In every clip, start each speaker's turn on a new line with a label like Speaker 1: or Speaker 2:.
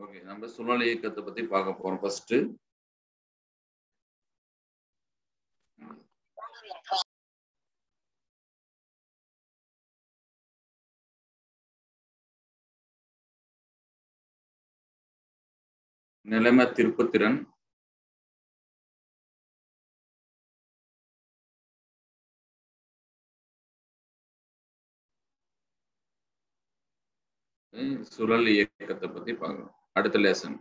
Speaker 1: Okay நம்ம சுழல் இயக்கத்தை பத்தி பார்க்க போறோம் ஃபர்ஸ்ட் நிலைமை திருப்புத்திறன் சுழல் இயக்கத்தை பத்தி பார்க்கணும் அடுத்த லெசன்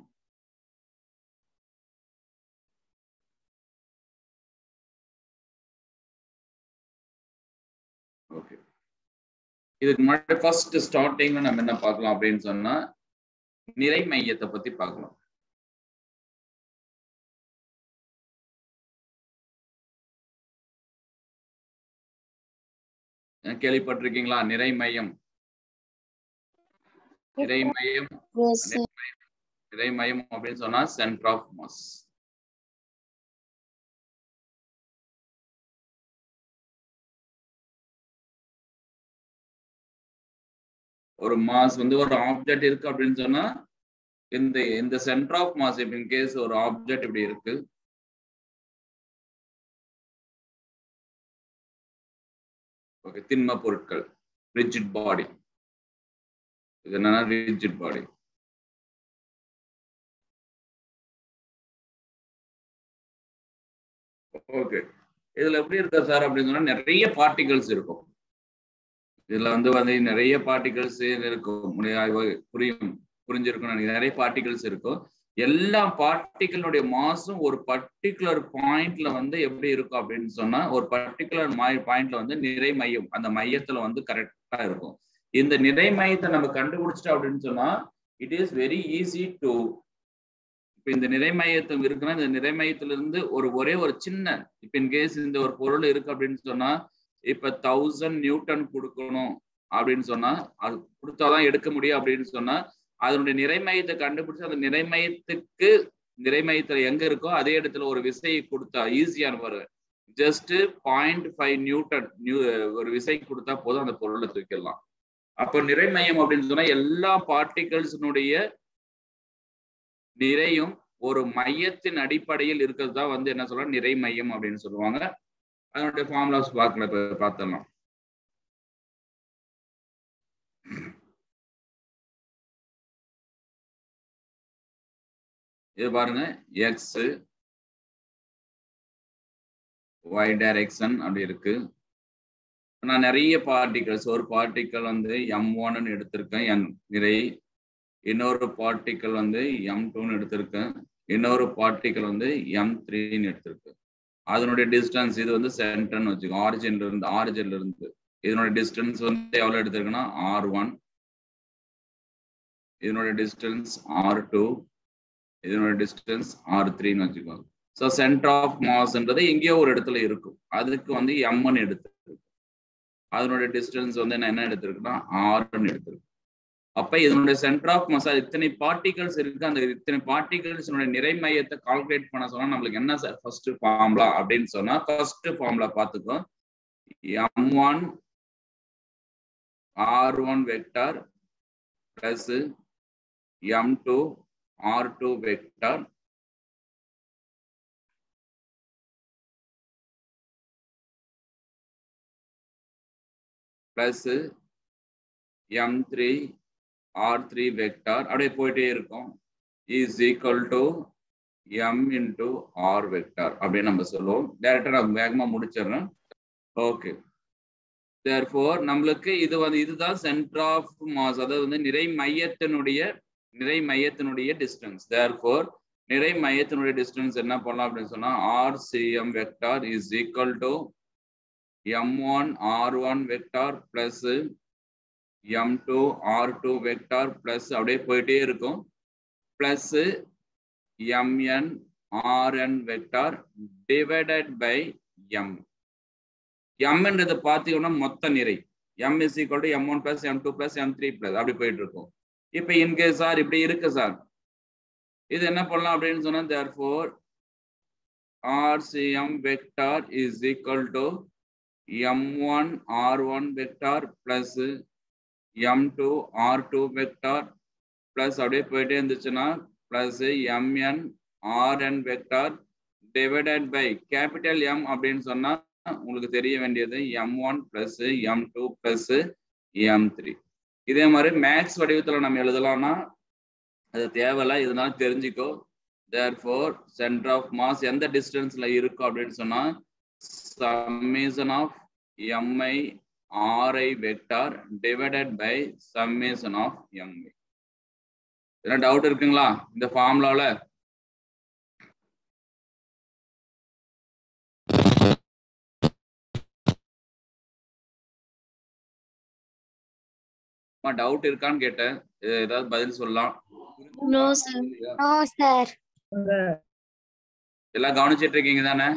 Speaker 1: ஓகே இதுக்கு முன்னாடி ஃபர்ஸ்ட் ஸ்டார்டிங்ல நம்ம என்ன பார்க்கலாம் அப்படின்னு சொன்னா நிறை மையத்தை பத்தி பார்க்கலாம். கேள்விப்பட்டிருக்கீங்களா? நிறை மையம். நிறை மையம்.
Speaker 2: இதை sir.
Speaker 1: மையம் அப்படின்னு சொன்னா சென்டர் ஆஃப் மாஸ். ஒரு மாஸ் வந்து ஒரு ஆப்ஜெக்ட் இருக்கு அப்படின்னு சொன்னா இந்த இந்த சென்டர் ஆஃப் மாஸ் இப்ப கேஸ் ஒரு ஆப்ஜெக்ட் இப்படி இருக்கு. ஓகே திண்ம பொருட்கள் ரிஜிட் பாடி. இது என்னன்னா ரிஜிட் பாடி. ஓகே. இதுல எப்படி இருக்கா சார் அப்படின்னு சொன்னா நிறைய பார்ட்டிகல்ஸ் இருக்கும். இதுல வந்து வந்து நிறைய பார்ட்டிகல்ஸ் இருக்கும். புரியும் புரிஞ்சிருக்கும் நிறைய பார்ட்டிகல்ஸ் இருக்கும். எல்லா பார்ட்டிகளுடைய மாசும் ஒரு பர்டிகுலர் பாயிண்ட்ல வந்து எப்படி இருக்கும் அப்படின்னு சொன்னா ஒரு பர்டிகுலர் பாயிண்ட்ல வந்து நிறை மையம் அந்த மையத்துல வந்து கரெக்டா இருக்கும். இந்த நிறை மையத்தை நம்ம கண்டுபிடிச்சிட்டோம் அப்படின்னு சொன்னா it is very easy to இப்ப இந்த நிறைமையத்தம் இருக்குன்னா இந்த நிறைமையத்துல இருந்து ஒரு ஒரே ஒரு சின்ன இப்ப இன்கேஸ் இந்த ஒரு பொருள் இருக்கு அப்படின்னு சொன்னா இப்ப தௌசண்ட் நியூட்டன் கொடுக்கணும் அப்படின்னு சொன்னா அது கொடுத்தாதான் எடுக்க முடியும் அப்படின்னு சொன்னா அதனுடைய நிறைமையத்தை கண்டுபிடிச்சு அந்த நிறை மையத்துக்கு எங்க இருக்கோ அதே இடத்துல ஒரு விசையை கொடுத்தா ஈஸியான ஒரு just point five newton new ஒரு விசை கொடுத்தா போதும் அந்த பொருளை தூக்கிடலாம். அப்போ நிறைமயம் அப்படின்னு சொன்னா எல்லா பார்ட்டிகல்ஸினுடைய நிறையும் ஒரு மையத்தின் அடிப்படையில் இருக்கிறது தான் வந்து என்ன சொல்லலாம் நிறை மையம் அப்படின்னு சொல்லுவாங்க. அதனுடைய ஃபார்முலாஸ் பார்க்கல பார்த்தலாம் இது பாருங்க எக்ஸ் ஒய் டைரக்ஷன் அப்படி இருக்கு. நான் நிறைய பார்ட்டிகல்ஸ் ஒரு பார்ட்டிக்கல் வந்து எம் ஒன்னு எடுத்திருக்கேன். என் நிறை இன்னொரு பார்ட்டிக்கல் வந்து எம் டூன்னு எடுத்திருக்கேன் இன்னொரு பார்ட்டிக்கல் வந்து எம் த்ரீன்னு எடுத்திருக்கு. அதனுடைய டிஸ்டன்ஸ் இது வந்து சென்டர்னு வச்சுக்கோ ஆரிஜின்ல இருந்து ஆரிஜின்ல இருந்து. இதனுடைய டிஸ்டன்ஸ் வந்து எவ்வளவு எடுத்திருக்குன்னா? ஆர் ஒன் இதனுடைய டிஸ்டன்ஸ் ஆர் டூ இதனுடைய டிஸ்டன்ஸ் ஆர் த்ரீன்னு வச்சுக்கோங்க. ஸோ சென்டர் ஆஃப் மாஸ்ன்றது எங்கேயோ ஒரு இடத்துல இருக்கும். அதுக்கு வந்து எம்னு எடுத்திருக்கு. அதனுடைய டிஸ்டன்ஸ் வந்து நான் என்ன எடுத்திருக்குன்னா? ஆர்னு எடுத்திருக்கு. அப்ப இதனுடைய சென்டர் ஆஃப் மசா இத்தனை பார்ட்டிகல்ஸ் இருக்கு அந்த இத்தனை பார்ட்டிகல்ஸ் நிறை மையத்தை கால்குலேட் பண்ண சொன்னா நம்மளுக்கு என்ன சார் ஃபர்ஸ்ட் ஃபார்முலா அப்படின்னு சொன்னா ஃபர்ஸ்ட் ஃபார்முலா பார்த்துக்கோ. M one R one vector plus M two R two vector plus M three R three vector அப்படியே போயிட்டே இருக்கும். Is equal to M into R vector அப்படின்னு நம்ம சொல்லுவோம். டேரக்டா நான் வேகமா முடிச்சிடுறேன். ஓகே தேர்ஃபோர் நம்மளுக்கு இது வந்து இதுதான் சென்டர் ஆஃப் மாஸ் அதாவது வந்து நிறை மையத்தினுடைய நிறை மையத்தினுடைய டிஸ்டன்ஸ் தேர்ஃபோர் நிறை மையத்தினுடைய டிஸ்டன்ஸ் என்ன பண்ணலாம் அப்படின்னு சொன்னா R CM vector is equal to M one R one vector plus M two R two vector plus அப்படியே போயிட்டே இருக்கும். Plus MN RN vector divided by M எம்ன்றது பார்த்தீங்கன்னா மொத்த நிறை. M is equal to M one plus M two plus M three plus அப்படி போயிட்டு இருக்கும். இப்போ இன்கேஸ் சார் இப்படி இருக்கு சார் இது என்ன பண்ணலாம் அப்படின்னு சொன்னால் therefore RCM vector is equal to M one R one M two R two vector plus அப்படியே போயிட்டே இருந்துச்சுன்னா plus MN RN vector divided by capital M அப்படின்னு சொன்னா உங்களுக்கு தெரிய வேண்டியது M one plus M two plus M three இதே மாதிரி மேக்ஸ் வடிவத்தில் நம்ம எழுதலாம்னா அது தேவையில்ல இதனால தெரிஞ்சுக்கோ. Therefore centre of mass எந்த டிஸ்டன்ஸ்ல இருக்கும் அப்படின்னு சொன்னா summation of MI RI vector divided by summation of MI என்ன டவுட் இருக்குங்களா? இந்த ஃபார்முலாவில் டவுட் இருக்கான்னு கேட்டேன். ஏதாவது பதில் சொல்லலாம். எல்லாம் கவனிச்சிட்டு இருக்கீங்க தானே?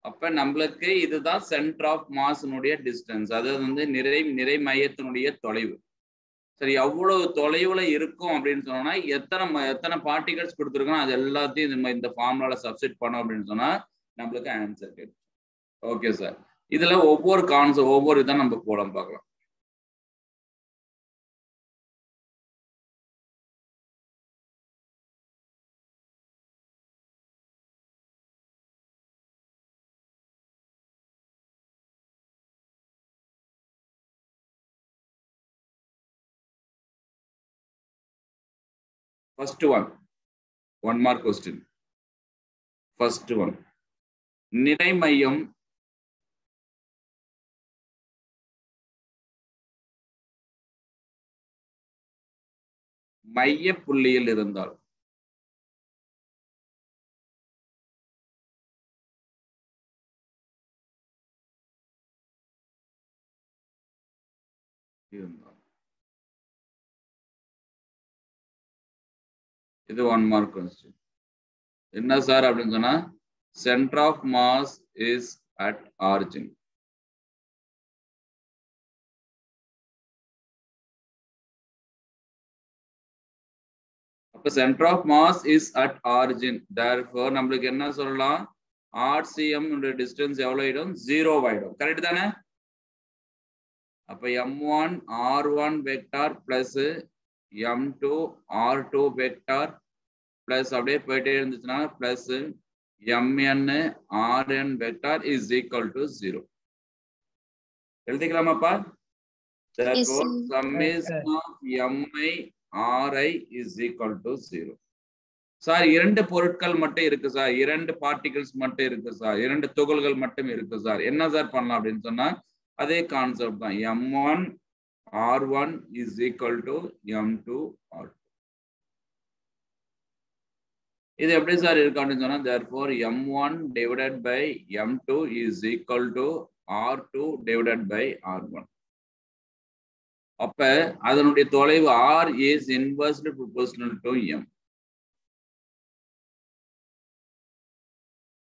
Speaker 1: அப்ப நம்மளுக்கு இதுதான் சென்டர் ஆஃப் மாஸினுடைய டிஸ்டன்ஸ் அதாவது வந்து நிறை நிறை மையத்தினுடைய தொலைவு. சரி எவ்வளவு தொலைவுல இருக்கும் அப்படின்னு சொன்னோம்னா எத்தனை ம- எத்தனை பார்ட்டிகல்ஸ் கொடுத்துருக்கோம் அது எல்லாத்தையும் இந்த இந்த ஃபார்முலால சப்ஸ்டிட் பண்ணோம் அப்படின்னு சொன்னா நம்மளுக்கு ஆன்சர் கிடைக்கும் ஓகே சார் இதுல ஒவ்வொரு கான்செப்ட் ஒவ்வொரு இதான் நம்ம போலாம் பார்க்கலாம். First one, one more question. First one. நிறை மையம் மைய புள்ளியில் இருந்தால் இருந்தால் இது ஒன் மார்க் கொஸ்டின் என்ன சார் அப்படின்னு சொன்னா centre of mass is at origin அப்ப centre of mass is at origin therefore நம்மளுக்கு என்ன சொல்லலாம்? ஆர்சிஎம் டிஸ்டன்ஸ் எவ்வளவு ஆயிடும்? ஜீரோ ஆயிடும். கரெக்ட் தானே? அப்ப M one R one vector plus M two R two vector plus அப்படியே போயிட்டே இருந்துச்சுன்னா plus MN RN vector is equal to zero எழுதிக்கலாமாப்பா?
Speaker 2: Sir.
Speaker 1: summation of mi ri is equal to zero. Sir இரண்டு பொருட்கள் மட்டும் இருக்கு sir இரண்டு particles மட்டும் இருக்கு சார் இரண்டு துகள்கள் மட்டும் இருக்கு சார் என்ன சார் பண்ணலாம் அப்படின்னு சொன்னா அதே கான்செப்ட் தான். M one R one is equal to M R இது எப்படி சார் இருக்கு அப்படின்னு சொன்னா therefore M one divided by M two is equal to R two divided by R one அப்ப அதனுடைய தொலைவு R is inversely proportional to M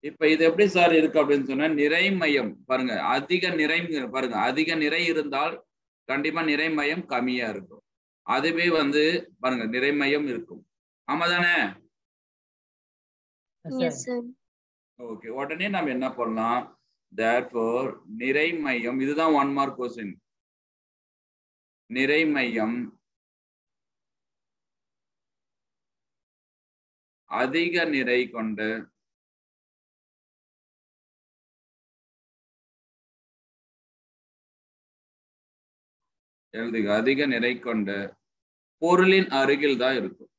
Speaker 1: இப்ப இது எப்படி சார் இருக்கு அப்படின்னு சொன்னா நிறை மையம் பாருங்க அதிக நிறை பாருங்க அதிக நிறை இருந்தால் கண்டிப்பா நிறை மையம் கம்மியா இருக்கும். அதுவே வந்து பாருங்க நிறை மையம் இருக்கும். ஆமா தானே. ஓகே உடனே நம்ம என்ன பண்ணலாம்? தேர்ஃபோர் நிறை மையம் இதுதான் ஒன் மார்க் கொஸ்டின் நிறை மையம் அதிக நிறை கொண்ட எழுதுக அதிக நிறை கொண்ட பொருளின் அருகில் தான் இருக்கும்.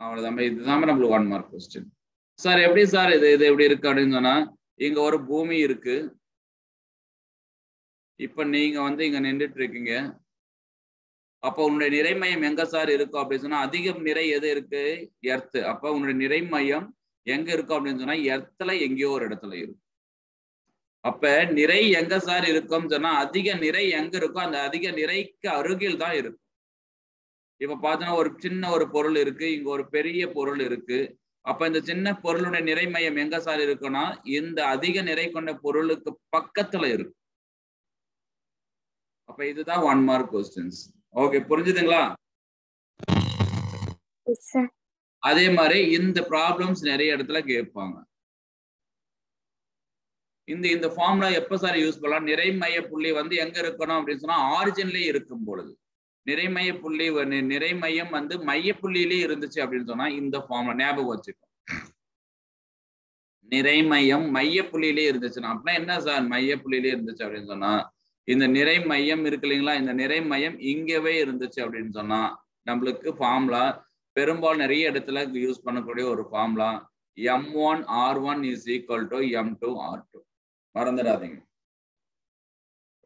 Speaker 1: அவ்வளவுதான் இதுதான் நம்மளுக்கு ஒன் மார்க் கொஸ்டின் சார் எப்படி சார் இது இது எப்படி இருக்கு அப்படின்னு சொன்னா இங்க ஒரு பூமி இருக்கு. இப்ப நீங்க வந்து இங்க நின்றுட்டு இருக்கீங்க. அப்போ உன்னுடைய நிறைமயம் எங்க சார் இருக்கும் அப்படின்னு சொன்னா அதிகம் நிறை எது இருக்கு? எர்த்து அப்ப உன்னுடைய நிறை மையம் எங்க இருக்கும் அப்படின்னு சொன்னா எர்த்துல எங்கேயோ ஒரு இடத்துல இருக்கும். அப்ப நிறை எங்க சார் இருக்கும் சொன்னா அதிக நிறை எங்க இருக்கோ அந்த அதிக நிறைக்கு அருகில் தான் இருக்கும். இப்ப பாத்தீங்கன்னா ஒரு சின்ன ஒரு பொருள் இருக்கு இங்க ஒரு பெரிய பொருள் இருக்கு. அப்ப இந்த சின்ன பொருளுடைய நிறை மையம் எங்க சார் இருக்குன்னா இந்த அதிக நிறை கொண்ட பொருளுக்கு பக்கத்துல இருக்கும். அப்ப இதுதான் ஒன் மார்க் கொஸ்டின்ஸ் ஓகே புரிஞ்சுதுங்களா. அதே மாதிரி இந்த ப்ராப்ளம்ஸ் நிறைய இடத்துல கேட்பாங்க. இந்த இந்த ஃபார்முலா எப்ப சார் யூஸ் பண்ணலாம்? நிறைமைய புள்ளி வந்து எங்க இருக்கணும் அப்படின்னு சொன்னா ஆரிஜின்லயே இருக்கும் பொழுது. நிறைமைய புள்ளி நிறைமையம் வந்து மைய புள்ளியிலே இருந்துச்சு அப்படின்னு சொன்னா இந்த ஃபார்முலா ஞாபகம் வச்சுக்கோ. நிறைமையம் மைய புள்ளியிலே இருந்துச்சுன்னா அப்படின்னா என்ன சார் மைய புள்ளியிலே இருந்துச்சு அப்படின்னு சொன்னா இந்த நிறை மையம் இருக்கு இல்லைங்களா? இந்த நிறை மையம் இங்கவே இருந்துச்சு அப்படின்னு சொன்னா நம்மளுக்கு ஃபார்முலா பெரும்பாலும் நிறைய இடத்துல யூஸ் பண்ணக்கூடிய ஒரு formula M one R one is equal to M two R two மறந்துடாதீங்க.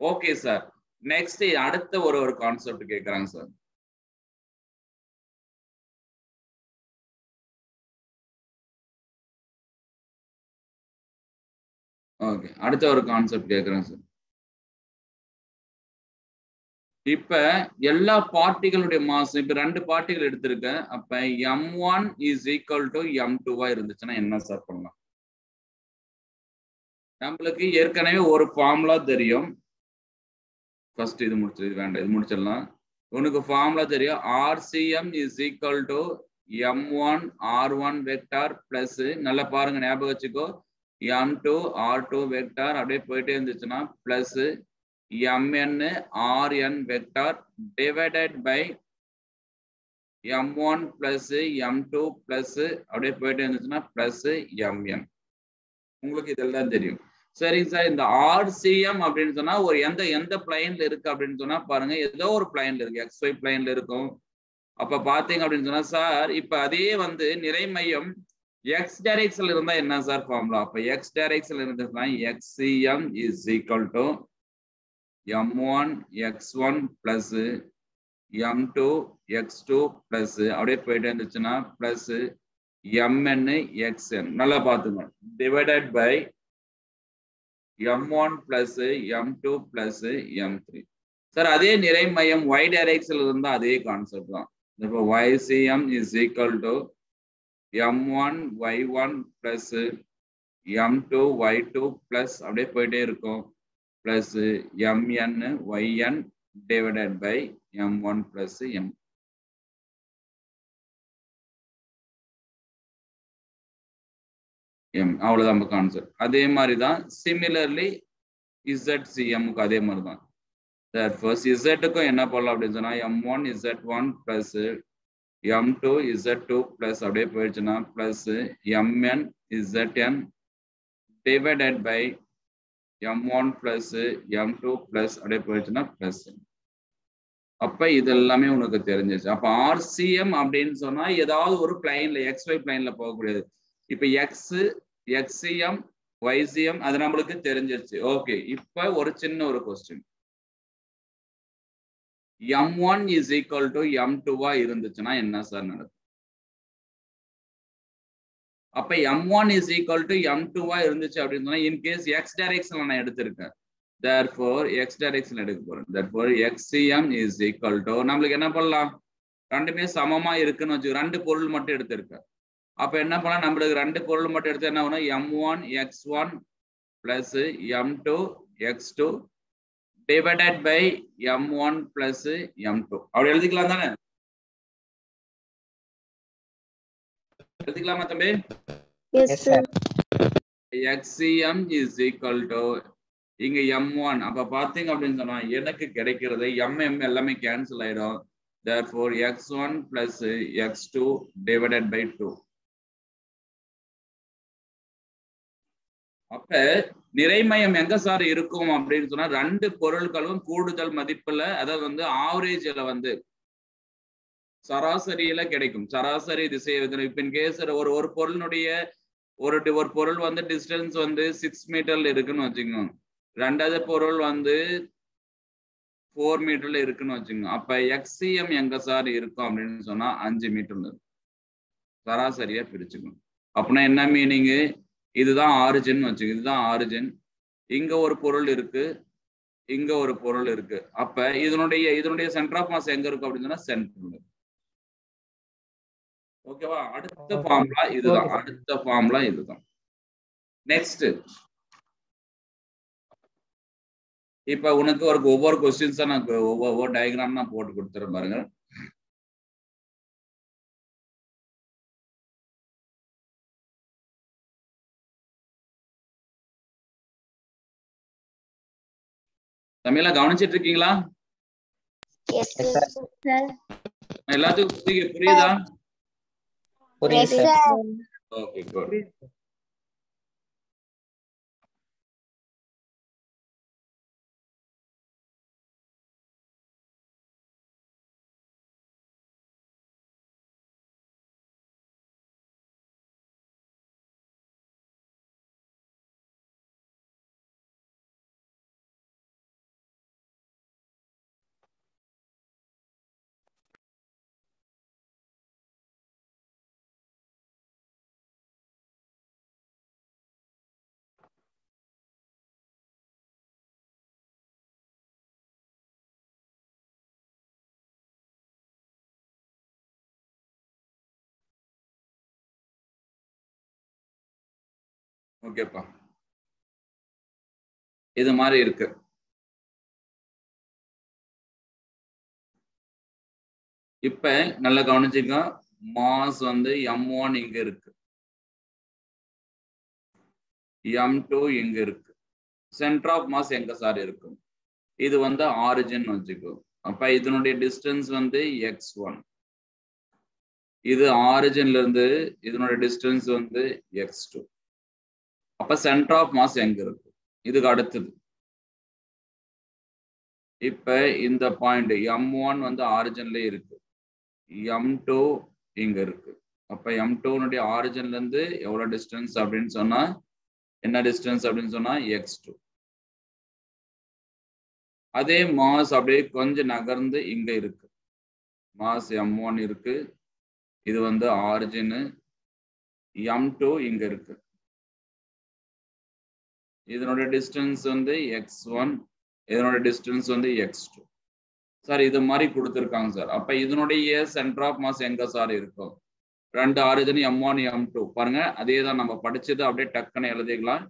Speaker 1: ஓகே சார் நெக்ஸ்ட் அடுத்த ஒரு ஒரு கான்செப்ட் கேட்கறாங்க சார் ஓகே அடுத்த ஒரு கான்செப்ட் கேட்கறேன் சார் இப்ப எல்லா பார்ட்டிகளுடைய மாஸ் இப்ப ரெண்டு பார்ட்டிகள் எடுத்திருக்கேன். அப்ப M one is equal to M டூவா இருந்துச்சுன்னா என்ன சார் பண்ணலாம்? நம்மளுக்கு ஏற்கனவே ஒரு ஃபார்முலா தெரியும். ஃபர்ஸ்ட் இது முடிச்சு இது வேண்டாம் இது முடிச்சிடலாம். உனக்கு ஃபார்முலா தெரியும். RCM is equal to M one R one vector plus நல்லா பாருங்க ஞாபகம் வச்சுக்கோ. M two R two vector அப்படியே போயிட்டே இருந்துச்சுன்னா plus mn rn vector divided by m1 பிளஸ் m2 plus அப்படியே போயிட்டே இருந்துச்சுன்னா plus mn உங்களுக்கு இதெல்லாம் தெரியும். சரிங்க சார் இந்த ஆர்சிஎம் அப்படின்னு சொன்னா ஒரு எந்த எந்த பிளைன்ல இருக்கு அப்படின்னு சொன்னா பாருங்க ஏதோ ஒரு பிளைன்ல இருக்கு எக்ஸ் ஒய் பிளைன்ல இருக்கும். அப்ப பாத்தீங்க அப்படின்னு சொன்னா சார் இப்ப அதே வந்து நிறை மையம் எக்ஸ் டைரக்ஷன்ல இருந்தா என்ன சார் ஃபார்முலா அப்ப எக்ஸ் டைரக்ஷன்ல இருந்துச்சுன்னா XCM is equal to m1 x1 plus m2 x2 plus அப்படியே போயிட்டே இருந்துச்சுன்னா பிளஸ் mn xn நல்லா பார்த்துங்க. Divided by m1 plus m2 plus m3 sir அதே நிறைமையம் y டைரக்ஷன்ல இருந்தா அதே கான்செப்ட் தான். இப்போ ycm is equal to m1 y1 plus m2 y2 plus அப்படியே போயிட்டே இருக்கும். Plus mn yn divided by m1 plus m. M அவ்வளோதான் நமக்கு ஆன்சர் அதே மாதிரி தான் சிமிலர்லி இசட் சிஎம்முக்கு அதே மாதிரி தான் சார் ஃபர்ஸ்ட் இசட்டுக்கும் என்ன பண்ணலாம் அப்படின்னு சொன்னால் M one Z one plus M two Z two plus அப்படியே போயிடுச்சுன்னா plus MN ZN divided by divided by m1 plus m2 plus அப்படியே போயிடுச்சுன்னா plus. அப்ப இது எல்லாமே உனக்கு தெரிஞ்சிச்சு அப்ப ஆர்சிஎம் அப்படின்னு சொன்னா ஏதாவது ஒரு பிளைன்ல எக்ஸ் ஒய் பிளைன்ல போகக்கூடியது. இப்ப எக்ஸ் எக்ஸிஎம் ஒய்சிஎம் அது நம்மளுக்கு தெரிஞ்சிருச்சு. ஓகே இப்ப ஒரு சின்ன ஒரு question M one is equal to M டூவா இருந்துச்சுன்னா என்ன சார் நடக்கும்? அப்ப M one is equal to M டூவா இருந்துச்சு அப்படின்னு சொன்னா இன்கேஸ் எக்ஸ் டைரக்ஷன்ல நான் எடுத்திருக்கேன். Therefore எக்ஸ் டைரக்ஷன் எடுக்க போறேன். Therefore xcm is equal to நம்மளுக்கு என்ன பண்ணலாம்? ரெண்டுமே சமமா இருக்குன்னு வச்சு ரெண்டு பொருள் மட்டும் எடுத்திருக்கேன். அப்ப என்ன பண்ணலாம்? நம்மளுக்கு ரெண்டு பொருள் மட்டும் எடுத்து என்ன பண்ணும் M one X one plus M two X two divided by M one plus M two அப்படி எழுதிக்கலாம் தானே? எழுதிக்கலாமா தம்பி? Xcm is equal to இங்க எம் ஒன் அப்ப பாத்தீங்க அப்படின்னு சொன்னா எனக்கு கிடைக்கிறது எம் எம் எல்லாமே கேன்சல் ஆயிடும். Therefore X one plus X two divided by two அப்ப நிறைமயம் எங்க சார் இருக்கும் அப்படின்னு சொன்னா ரெண்டு பொருட்களும் கூடுதல் மதிப்புல அதாவது வந்து ஆவரேஜ்ல வந்து சராசரியில கிடைக்கும். சராசரி திசை இப்ப இன் கேஸ் ஒரு ஒரு பொருளினுடைய ஒரு டி- ஒரு பொருள் வந்து டிஸ்டன்ஸ் வந்து சிக்ஸ் மீட்டர்ல இருக்குன்னு வச்சுக்கோங்க. ரெண்டாவது பொருள் வந்து ஃபோர் மீட்டர்ல இருக்குன்னு வச்சுக்கோங்க. அப்ப எக்ஸிஎம் எங்க சார் இருக்கும் அப்படின்னு சொன்னா அஞ்சு மீட்டர்ல இருக்கும். சராசரியா பிரிச்சுக்கணும். அப்படின்னா என்ன மீனிங்கு இதுதான் ஆரிஜின் வச்சுக்கோங்க. இதுதான் ஆரிஜின் இங்க ஒரு பொருள் இருக்கு. இங்க ஒரு பொருள் இருக்கு. அப்ப இதனுடைய இதனுடைய சென்டர் ஆஃப் மாஸ் எங்க இருக்கும் அப்படின்னு சொன்னா சென்டர்ல ஓகேவா அடுத்த. ஃபார்முலா இதுதான். அடுத்த ஃபார்முலா இதுதான் நெக்ஸ்ட் இப்ப உனக்கு ஒரு ஒவ்வொரு கொஸ்டின்ஸா நான் ஒவ்வொரு ஒவ்வொரு டயக்ராம் நான் போட்டு கொடுத்துறேன் பாருங்க தமிழா கவனிச்சிட்டு இருக்கீங்களா. எல்லாத்துக்கும் புரிய- புரியுதா
Speaker 3: புரியுது. சார்
Speaker 1: ஓகே ஓகேப்பா இது மாதிரி இருக்கு. இப்ப நல்லா கவனிச்சுக்க மாஸ் வந்து எம் ஒன் இங்க இருக்கு. எம் டூ இங்க இருக்கு. சென்டர் ஆஃப் மாஸ் எங்க சார் இருக்கும் இது வந்து ஆரிஜின் வச்சுக்கோ. அப்ப இதனுடைய டிஸ்டன்ஸ் வந்து எக்ஸ் ஒன் இது ஆரிஜின்ல இருந்து இதனுடைய டிஸ்டன்ஸ் வந்து எக்ஸ் டூ அப்ப சென்டர் ஆஃப் மாஸ் எங்க இருக்கு? இதுக்கு அடுத்தது. இப்ப இந்த பாயிண்ட் எம் ஒன் வந்து ஆரிஜின்ல இருக்கு. எம் டூ இங்க இருக்கு. அப்ப எம் டூனுடைய ஆரிஜின்ல இருந்து எவ்வளவு டிஸ்டன்ஸ் அப்படின்னு சொன்னா என்ன டிஸ்டன்ஸ் அப்படின்னு சொன்னா எக்ஸ் டூ அதே மாஸ் அப்படியே கொஞ்சம் நகர்ந்து இங்க இருக்கு. மாஸ் எம் ஒன் இருக்கு. இது வந்து ஆரிஜின் எம் டூ இங்க இருக்கு. இதனோட டிஸ்டன்ஸ் வந்து எக்ஸ் ஒன் இதனோட டிஸ்டன்ஸ் வந்து எக்ஸ் டூ சார் இது மாதிரி கொடுத்துருக்காங்க சார் அப்ப இதனுடைய சென்டர் ஆஃப் மாஸ் எங்க சார் இருக்கும்? ரெண்டு origin M one M two பாருங்க அதே தான் நம்ம படிச்சது. அப்படியே டக்குன்னு எழுதிக்கலாம்.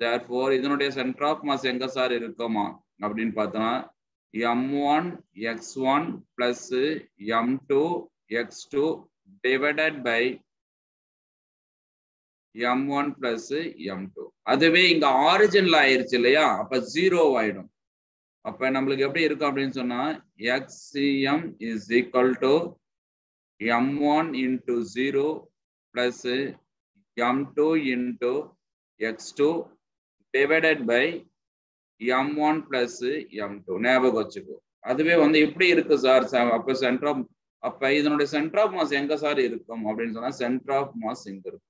Speaker 1: தேர் ஃபோர் இதனுடைய சென்டர் ஆஃப் மாஸ் எங்க சார் இருக்குமா? அப்படின்னு பார்த்தோம்னா M one X one plus M two X two divided by M one plus M two அதுவே இங்க ஆரிஜின்ல ஆயிருச்சு இல்லையா? அப்ப ஜீரோ ஆயிடும். அப்ப நம்மளுக்கு எப்படி இருக்கும் அப்படின்னு சொன்னா XCM is equal to M one into zero plus M two into X two divided by M one plus M two ஞாபகம் வச்சுக்கோ. அதுவே வந்து இப்படி இருக்கு சார். அப்ப சென்டர் ஆஃப் அப்ப இதனுடைய சென்டர் ஆஃப் மாஸ் எங்க சார் இருக்கும்? அப்படின்னு சொன்னா சென்டர் ஆஃப் மாஸ் இங்க இருக்கும்.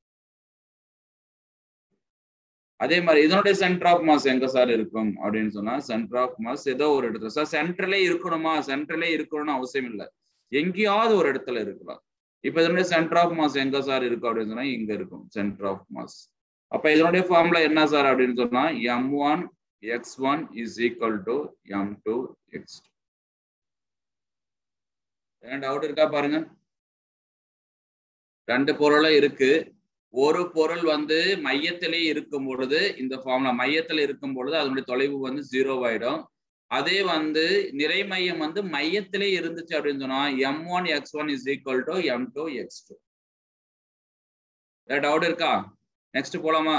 Speaker 1: அதே மாதிரி இதனுடைய சென்டர் ஆஃப் மாஸ் எங்க சார் இருக்கும் அப்படின்னு சொன்னா சென்டர் ஆஃப் மாஸ் ஏதோ ஒரு இடத்துல. சார் சென்ட்ரலே இருக்கணுமா? சென்ட்ரலே இருக்கணும்னு அவசியம் இல்லை. எங்கேயாவது ஒரு இடத்துல இருக்கலாம். இப்ப இதனுடைய சென்டர் ஆஃப் மாஸ் எங்க சார் இருக்கும் அப்படின்னு சொன்னா இங்க இருக்கும். சென்டர் ஆஃப் மாஸ் அப்ப இதனுடைய ஃபார்முலா என்ன சார் அப்படின்னு சொன்னா M one X one is equal to M two X two doubt இருக்கா பாருங்க. ரெண்டு பொருளும் இருக்கு. ஒரு பொருள் வந்து மையத்திலே இருக்கும் பொழுது இந்த ஃபார்முலா மையத்துல இருக்கும் பொழுது அதனுடைய தொலைவு வந்து ஜீரோ ஆயிடும். அதே வந்து நிறை மையம் வந்து மையத்திலே இருந்துச்சு அப்படின்னு சொன்னா M one X one is equal to M two X two doubt இருக்கா? நெக்ஸ்ட் போலாமா.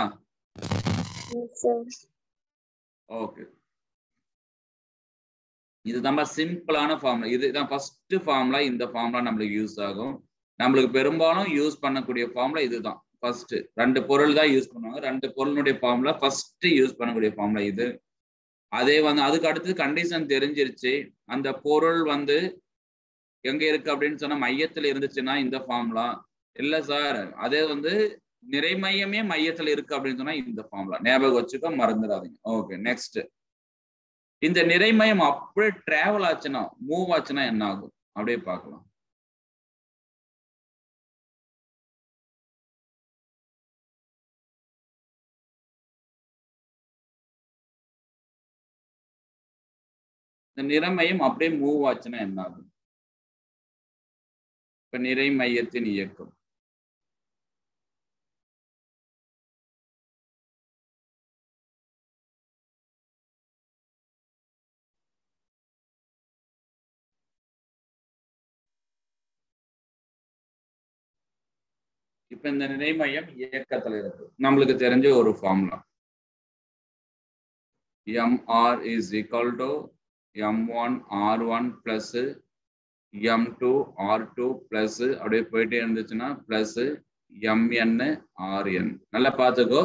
Speaker 1: ஓகே இதுதான் சிம்பிளான ஃபார்முலா இதுதான் ஃபர்ஸ்ட் ஃபார்முலா இந்த ஃபார்முலா நம்மளுக்கு யூஸ் ஆகும். நம்மளுக்கு பெரும்பாலும் யூஸ் பண்ணக்கூடிய ஃபார்முலா இதுதான். ஃபர்ஸ்ட் ரெண்டு பொருள் தான் யூஸ் பண்ணுவாங்க. ரெண்டு பொருளுடைய ஃபார்முலா ஃபர்ஸ்ட் யூஸ் பண்ணக்கூடிய ஃபார்முலா இது. அதே வந்து அதுக்கு அடுத்தது கண்டிஷன் தெரிஞ்சிருச்சு. அந்த பொருள் வந்து எங்க இருக்கு அப்படின்னு சொன்னா மையத்துல இருந்துச்சுன்னா இந்த ஃபார்முலா இல்ல சார் அதே வந்து நிறை மையமே மையத்துல இருக்கு அப்படின்னு சொன்னா இந்த ஃபார்முலா ஞாபகம் வச்சுக்க மறந்துடாதீங்க. ஓகே நெக்ஸ்ட் இந்த நிறைமயம் அப்படியே டிராவல் ஆச்சுன்னா மூவ் ஆச்சுன்னா என்ன ஆகும்? அப்படியே பார்க்கலாம். இந்த நிறமையும் அப்படியே மூவ் ஆச்சுன்னா என்ன ஆகும் இப்ப நிறை மையத்தின் இயக்கம். இப்ப இந்த நிலைமையம் இயக்கத்துல இருக்கு. நம்மளுக்கு தெரிஞ்ச ஒரு formula M R is equal to M one R one m1 M two R two plus அப்படியே போயிட்டே இருந்துச்சுன்னா plus mn rn நல்லா பார்த்துக்கோ.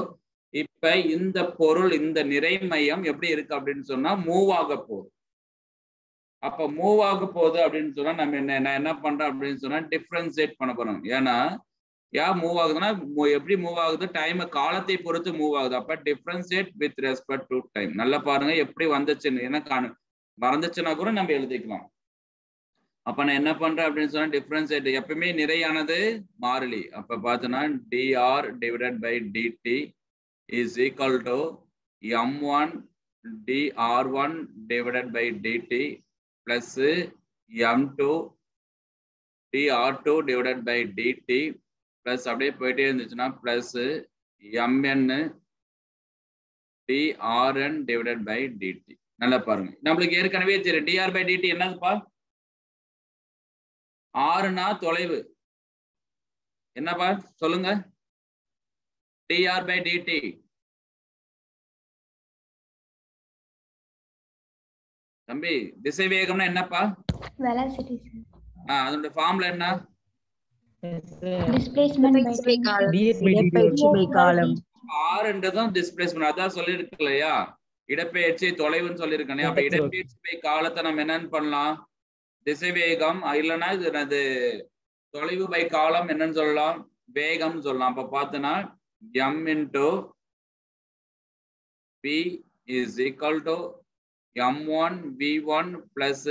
Speaker 1: இப்ப இந்த பொருள் இந்த நிறைமையம் எப்படி இருக்கு அப்படின்னு சொன்னா மூவ் ஆக போகுது. அப்ப மூவ் ஆக போகுது அப்படின்னு சொன்னா நம்ம என்ன நான் என்ன பண்றோம் அப்படின்னு சொன்னா டிஃப்ரென்சியேட் பண்ண போறோம். ஏன்னா யா மூவ் ஆகுதுன்னா எப்படி மூவ் ஆகுது? டைம் காலத்தை பொறுத்து மூவ் ஆகுது. அப்ப differentiate with respect to time நல்லா பாருங்க எப்படி வந்துச்சுன்னு ஏன்னா மறந்துச்சுன்னா கூட நம்ம எழுதிக்கலாம். அப்ப நான் என்ன பண்றேன் அப்படின்னு சொன்னா டிஃபரன்ஸ் எப்பவுமே நிறையானது மாறிலி. அப்ப பார்த்தோன்னா DR divided by DT is equal to M one DR one divided by DT plus M two DR two divided by DT plus அப்படியே போயிட்டே இருந்துச்சுன்னா plus MN DRN divided by DT நல்லா பாருங்க. நம்மளுக்கு ஏற்கனவே தெரியும். டிஆர் பை டிடி என்னதுப்பா? ஆறுனா தொலைவு. என்னப்பா? சொல்லுங்க. டிஆர் பை டிடி தம்பி திசை வேகம்னா என்னப்பா?
Speaker 2: Velocity sir.
Speaker 1: ஆ, அதனுடைய ஃபார்முலா என்ன?
Speaker 2: Displacement by time
Speaker 3: இடப்பெயர்ச்சி பை காலம்
Speaker 1: ஆறுன்றதும் டிஸ்பிளேஸ்மெண்ட் அதான் சொல்லியிருக்கு இல்லையா இடப்பெயர்ச்சி தொலைவுன்னு சொல்லியிருக்கேன். அப்ப. இடப்பெயர்ச்சி பை காலத்தை நம்ம என்னன்னு பண்ணலாம். திசை வேகம் இல்லைன்னா இது அது தொலைவு பை காலம் என்னன்னு சொல்லலாம். வேகம்னு சொல்லலாம். அப்ப பார்த்தோன்னா M into P is equal to M one V one plus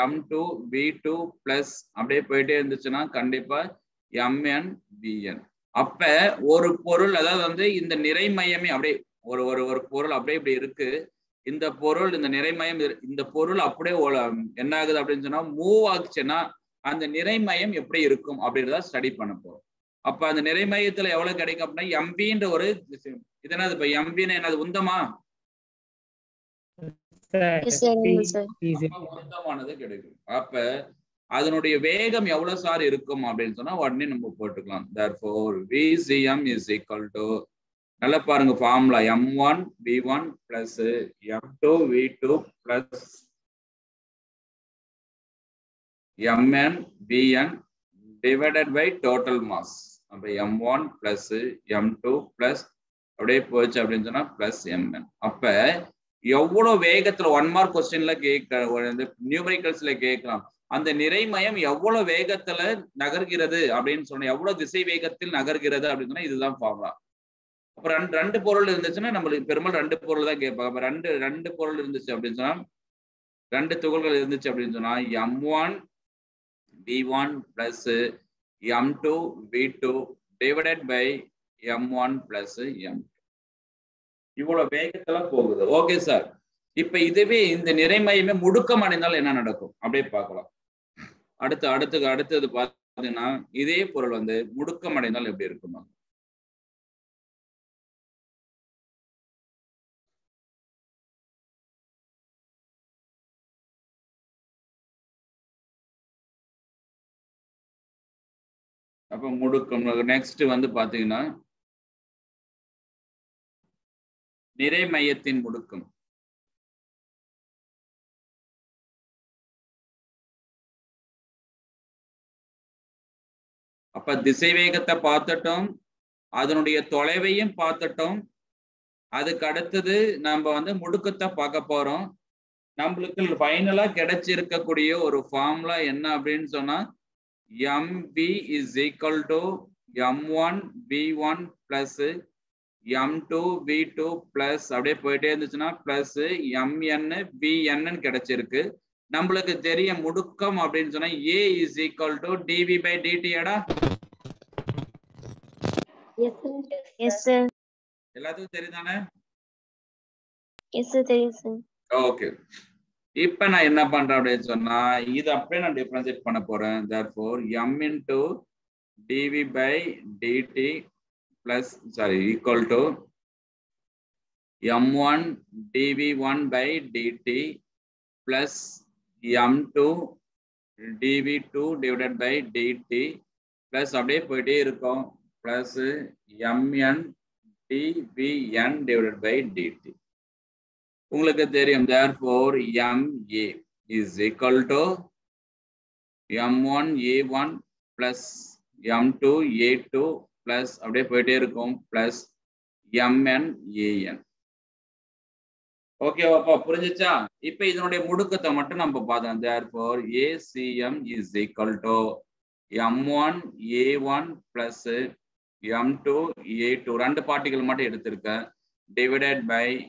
Speaker 1: M two V two plus அப்படியே போயிட்டே இருந்துச்சுன்னா கண்டிப்பா எம்என் விஎன் அப்ப ஒரு பொருள் அதாவது வந்து இந்த நிறைமயமே அப்படியே ஒரு ஒரு ஒரு பொருள் அப்படியே இப்படி இருக்கு. இந்த பொருள் இந்த நிறைமயம் இந்த பொருள் அப்படியே என்ன ஆகுது அப்படின்னு சொன்னா மூவ் ஆச்சுன்னா அந்த நிறைமயம் எப்படி இருக்கும் அப்படின்றத ஸ்டடி பண்ண போறோம். அப்ப அந்த நிறைமயத்துல எவ்வளவு கிடைக்கும் அப்படின்னா எம்பின்ற ஒரு இது என்னது இப்ப எம்பின்னு என்னது உந்தமா? உந்தமானது கிடைக்கும். அப்ப அதனுடைய வேகம் எவ்வளவு சார் இருக்கும் அப்படின்னு சொன்னா உடனே நம்ம போட்டுக்கலாம். Therefore vcm is equal to நல்லா பாருங்க formula M one V one plus M two V two plus MN PN divided by total mass அப்ப M one plus M two plus அப்படியே போச்சு அப்படின்னு சொன்னா பிளஸ் எம்என் அப்ப எவ்வளவு வேகத்துல ஒன் மார்க் கொஸ்டின்ல கேட்க நியூமரிக்கல்ஸ்ல கேட்கலாம். அந்த நிறைமயம் எவ்வளவு வேகத்துல நகர்கிறது அப்படின்னு சொன்னா எவ்வளவு திசை வேகத்தில் நகர்கிறது அப்படின்னு சொன்னா இதுதான் ஃபார்முலா அப்போ ரெண்டு ரெண்டு பொருள் இருந்துச்சுன்னா நம்மளுக்கு பெரும்பாலும் ரெண்டு பொருள் தான் கேட்பாங்க. அப்போ ரெண்டு ரெண்டு பொருள் இருந்துச்சு அப்படின்னு சொன்னா ரெண்டு துகள்கள் இருந்துச்சு அப்படின்னு சொன்னா M one V one plus M two V two divided by M one plus M இவ்வளவு வேகத்துல போகுது. ஓகே சார் இப்ப இதுவே இந்த நிறைமையுமே முடுக்கம் அடைந்தால் என்ன நடக்கும்? அப்படியே பார்க்கலாம். அடுத்து அடுத்து அடுத்தது பார்த்தீங்கன்னா இதே பொருள் வந்து முடுக்கம் அடைந்தால் எப்படி இருக்கும் அப்ப முடுக்கம். நெக்ஸ்ட் வந்து பாத்தீங்கன்னா நிறை மையத்தின் முடுக்கம். அப்ப திசை வேகத்தை பார்த்துட்டோம் அதனுடைய தொலைவையும் பார்த்துட்டோம் அதுக்கு அடுத்தது நம்ம வந்து முடுக்கத்தை பார்க்க போறோம். நம்மளுக்கு ஃபைனலா கிடைச்சிருக்கக்கூடிய ஒரு ஃபார்முலா என்ன அப்படின்னு சொன்னா MP is equal to M one P one plus M two V two plus அப்படியே போயிட்டே இருந்துச்சுன்னா பிளஸ் எம்என் பிஎன்னு கிடைச்சிருக்கு நம்மளுக்கு தெரிய முடுக்கம் அப்படின்னு சொன்னா A is equal to DV by டிடியடா
Speaker 2: Yes, sir. Yes, sir.
Speaker 1: எல்லாத்துக்கும் தெரியுதானே.
Speaker 2: தெரியும்.
Speaker 1: ஓகே இப்ப நான் என்ன பண்றேன் அப்படின்னு சொன்னா இது அப்படியே நான் டிஃபரன்சியேட் பண்ண போறேன். Therefore M into DV by DT plus sorry equal to M one DV one by DT plus M two DV two divided by DT plus அப்படியே போயிட்டே இருக்கும். Plus MN DVN divided by DT உங்களுக்கு தெரியும் therefore is is equal to M one A one plus M two A two அப்படியே போயிட்டே இருக்கும் plus MN AN ஓகேவாப்பா புரிஞ்சிச்சா? இப்ப இதனுடைய முடுக்கத்தை மட்டும் நம்ம பார்த்தோம் therefore is is equal to M one A one plus M two A ரெண்டு பார்ட்டிகள் மட்டும் எடுத்திருக்கேன்.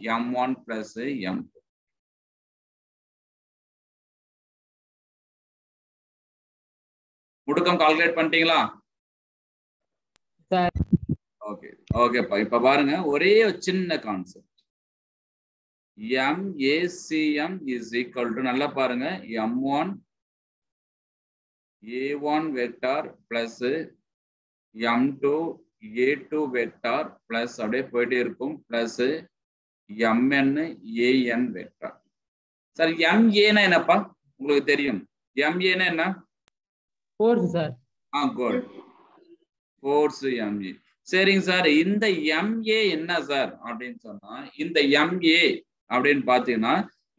Speaker 1: M one plus M two முடுக்கம் கால்குலேட் பண்ணிட்டீங்களா? ஓகே ஓகேப்பா இப்ப பாருங்க ஒரே சின்ன concept MACM is equal to நல்லா பாருங்க M one A one vector plus M two A two vector plus அப்படியே போயிட்டே இருக்கும். Plus MN AN vector sir எம்ஏனா என்னப்பா? உங்களுக்கு தெரியும். எம்ஏனா என்ன?
Speaker 3: Force sir
Speaker 1: ah good force MA சரிங்க சார் இந்த எம்ஏ என்ன சார் அப்படின்னு சொன்னா இந்த எம்ஏ அப்படின்னு பாத்தீங்கன்னா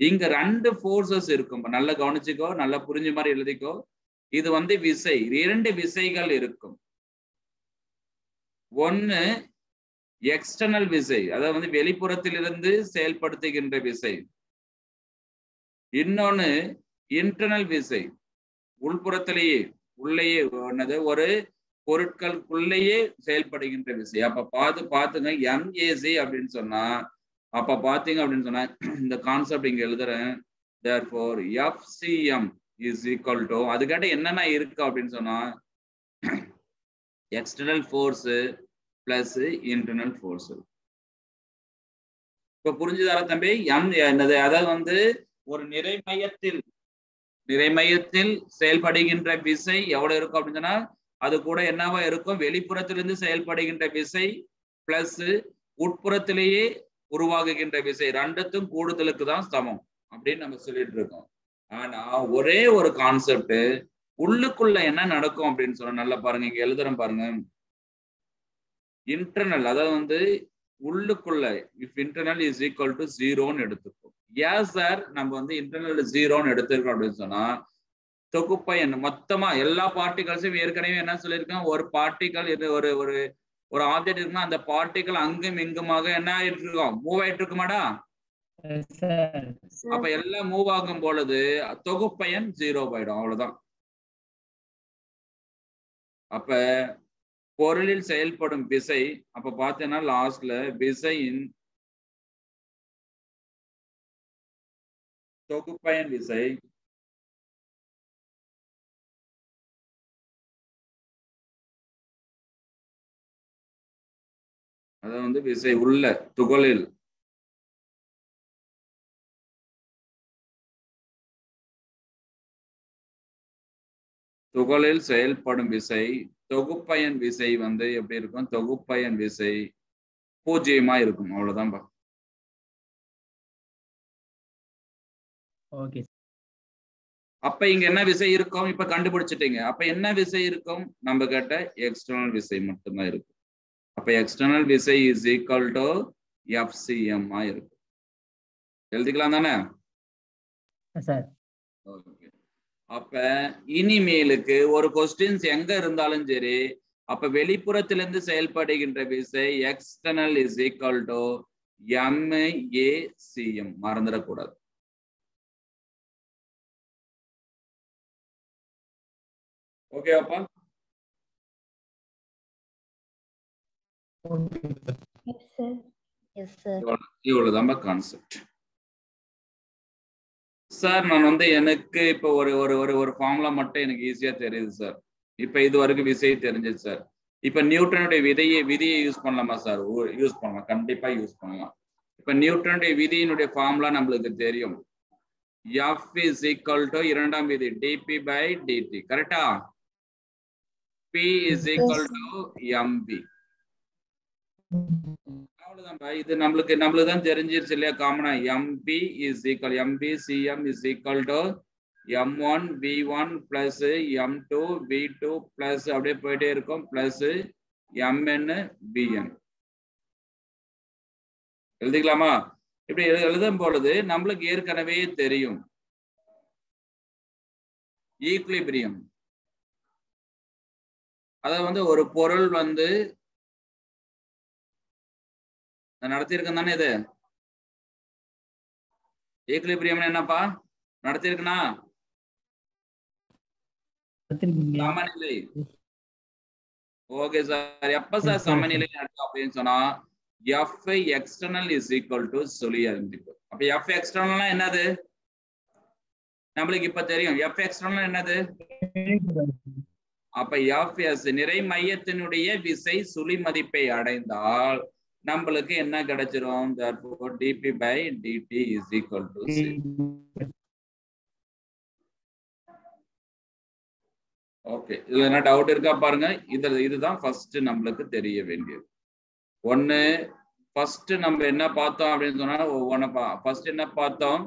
Speaker 1: இங்க ரெண்டு ஃபோர்ஸஸ் இருக்கும். நல்லா கவனிச்சுக்கோ நல்லா புரிஞ்ச மாதிரி எழுதிக்கோ. இது வந்து விசை. இரண்டு விசைகள் இருக்கும். ஒன்னு எக்ஸ்டர்னல் விசை அதாவது வந்து வெளிப்புறத்திலிருந்து செயல்படுத்துகின்ற விசை. இன்னொன்னு இன்டர்னல் விசை. உள்புறத்திலேயே உள்ளேயே என்னது ஒரு பொருட்களுக்குள்ளேயே செயல்படுகின்ற விசை. அப்ப பார்த்து பார்த்துங்க எம்ஏசி அப்படின்னு சொன்னா அப்ப பாத்தீங்க அப்படின்னு சொன்னா இந்த கான்செப்ட் இங்க எழுதுறேன். Therefore FCM is equal to அதுக்காட்ட என்னென்ன இருக்கு அப்படின்னு சொன்னா external force plus internal force இப்போ புரிஞ்சுதாரா தம்பி? எம் என்னது? அதாவது வந்து ஒரு நிறைமயத்தில் நிறைமையத்தில் செயல்படுகின்ற விசை எவ்வளவு இருக்கும் அப்படின்னு சொன்னா அது கூட என்னவா இருக்கும்? வெளிப்புறத்திலிருந்து செயல்படுகின்ற விசை பிளஸ் உட்புறத்திலேயே உருவாகுகின்ற விசை ரெண்டுத்தும் கூடுதலுக்கு தான் சமம் அப்படின்னு நம்ம சொல்லிட்டு இருக்கோம். ஆனா ஒரே ஒரு கான்செப்ட் உள்ளுக்குள்ள என்ன நடக்கும் அப்படின்னு சொன்னா நல்லா பாருங்க இங்க எழுதுறேன் பாருங்க. இன்டர்னல் அதாவது வந்து உள்ளுக்குள்ள if internal is equal to ஜீரோன்னு எடுத்துப்போம் ஏன் சார் நம்ம வந்து இன்டர்னல் ஜீரோன்னு எடுத்திருக்கோம் அப்படின்னு சொன்னா தொகுப்பை என்ன மொத்தமா எல்லா பார்ட்டிகல்ஸும் ஏற்கனவே என்ன சொல்லியிருக்கேன் ஒரு பார்ட்டிகல் இது ஒரு ஒரு ஒரு ஆப்ஜெக்ட் இருக்குன்னா அந்த பார்ட்டிகல் அங்கும் இங்குமாக என்ன ஆயிட்டு இருக்கோம் மூவ் ஆயிட்டு இருக்குமாடா? அப்ப எல்லாம் மூவ் ஆகும் பொழுது தொகுப்பயன் ஜீரோ போயிடும் அவ்வளவுதான். அப்ப பொருளில் செயல்படும் விசை அப்ப பார்த்தீங்கன்னா லாஸ்ட்ல விசையின் தொகுப்பயன் விசை அது வந்து விசை உள்ள துகளில். துகளில் செயல்படும் விசை தொகுப்பயன் விசை வந்து எப்படி இருக்கும்? தொகுப்பயன் விசை பூஜ்ஜியமா இருக்கும். அவ்வளவுதான்பா
Speaker 3: ஓகே.
Speaker 1: அப்ப இங்க என்ன விசை இருக்கும்? இப்ப கண்டுபிடிச்சிட்டீங்க. அப்ப என்ன விசை இருக்கும்? நம்ம கேட்ட எக்ஸ்டர்னல் விசை மட்டும்தான் இருக்கும். அப்ப எக்ஸ்டர்னல் விசை இஸ் ஈக்குவல் டு எஃப்சிஎம் இருக்கும். எழுதிக்கலாம் தானே?
Speaker 3: Sir
Speaker 1: okay. அப்ப இனிமேலுக்கு ஒரு கொஸ்டின்ஸ் எங்க இருந்தாலும் சரி அப்ப வெளிப்புறத்திலிருந்து செயல்படுகின்ற விசை external is equal to MACM மறந்துடக்கூடாது. ஓகேவாப்பா. இவ்வளவுதான்பா கான்செப்ட் சார் நான் வந்து எனக்கு இப்போ ஒரு ஒரு ஒரு ஒரு ஃபார்முலா மட்டும் எனக்கு ஈஸியா தெரியுது சார் இப்போ இது வரைக்கும் விசை தெரிஞ்சது சார் இப்போ நியூட்டனுடைய விதையை விதியை யூஸ் பண்ணலாமா சார் யூஸ் பண்ணலாம். கண்டிப்பா யூஸ் பண்ணலாம். இப்போ நியூட்டனுடைய விதியினுடைய ஃபார்முலா நம்மளுக்கு தெரியும். எஃப் இஸ் ஈக்குவல் டு இரண்டாம் விதி டிபி பை டிடி கரெக்டா p is equal to mp அவ்வளவுதான்பா இது நம்மளுக்கு நம்மளுக்கு தான் தெரிஞ்சிருச்சு இல்லையா? காமனா mp is equal mp cm is equal to m one v one plus m two v two plus அப்படியே போயிட்டே இருக்கும். பிளஸ் எம்என் பிஎன் எழுதிக்கலாமா? இப்படி எழுதும் பொழுது நம்மளுக்கு ஏற்கனவே தெரியும். ஈக்குலிபிரியம் அதாவது வந்து ஒரு பொருள் வந்து நடத்தியிருக்கேன் தானே இது? ஈக்லிபிரியம் என்னப்பா? நடத்தியிருக்கனா
Speaker 3: பார்த்திருக்கீங்களா?
Speaker 1: சமநிலை. Okay sir. எப்ப சார். சமநிலை நடக்கும் அப்படின்னு சொன்னா F external is equal to சொல்லி அறிந்திருக்கும் அப்ப எஃப் எக்ஸ்டர்னல்னா என்னது? நம்மளுக்கு இப்ப தெரியும். எஃப் எக்ஸ்டர்னல் என்னது? அப்ப எஃப் எஸ் நிறை மையத்தினுடைய விசை சுழி மதிப்பை அடைந்தால் நம்மளுக்கு என்ன கிடைச்சிரும்? DP by by dt is equal okay இதுல என்ன டவுட் இருக்கா பாருங்க. இதுல இதுதான் ஃபர்ஸ்ட் நம்மளுக்கு தெரிய வேண்டியது. ஒண்ணு ஃபர்ஸ்ட் நம்ம என்ன பார்த்தோம் அப்படின்னு சொன்னா ஒவ்வொன்னு ஃபர்ஸ்ட் என்ன பார்த்தோம்?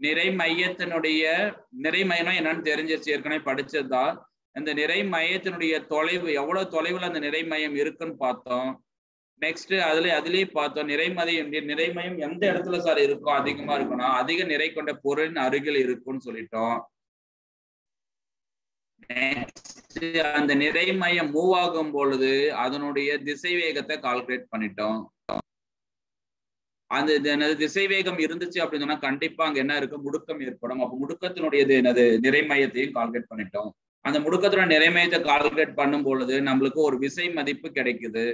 Speaker 1: நிறை மையத்தினுடைய நிறை மையம் என்னன்னு தெரிஞ்சிருச்சு. ஏற்கனவே படிச்சதா. அந்த நிறை மையத்தினுடைய தொலைவு எவ்வளவு தொலைவுல அந்த நிறை மையம் இருக்குன்னு பார்த்தோம்? நெக்ஸ்ட் அதுல அதுலயே பார்த்தோம் நிறைமதி நிறைமயம் எந்த இடத்துல சார் இருக்கும் அதிகமா இருக்கும்னா அதிக நிறை கொண்ட பொருளின் அருகில் இருக்கும்னு சொல்லிட்டோம். அந்த நிறைமயம் மூவ் ஆகும் பொழுது அதனுடைய திசை வேகத்தை கால்குலேட் பண்ணிட்டோம். அந்த என்னது? திசை வேகம் இருந்துச்சு அப்படின்னு சொன்னா கண்டிப்பா அங்க என்ன இருக்கு முடுக்கம் ஏற்படும். அப்ப முடுக்கத்தினுடைய என்னது? நிறை மையத்தையும் கால்குலேட் பண்ணிட்டோம். அந்த முடுக்கத்தோட நிறைமயத்தை கால்குலேட் பண்ணும் பொழுது நம்மளுக்கு ஒரு விசை மதிப்பு கிடைக்குது.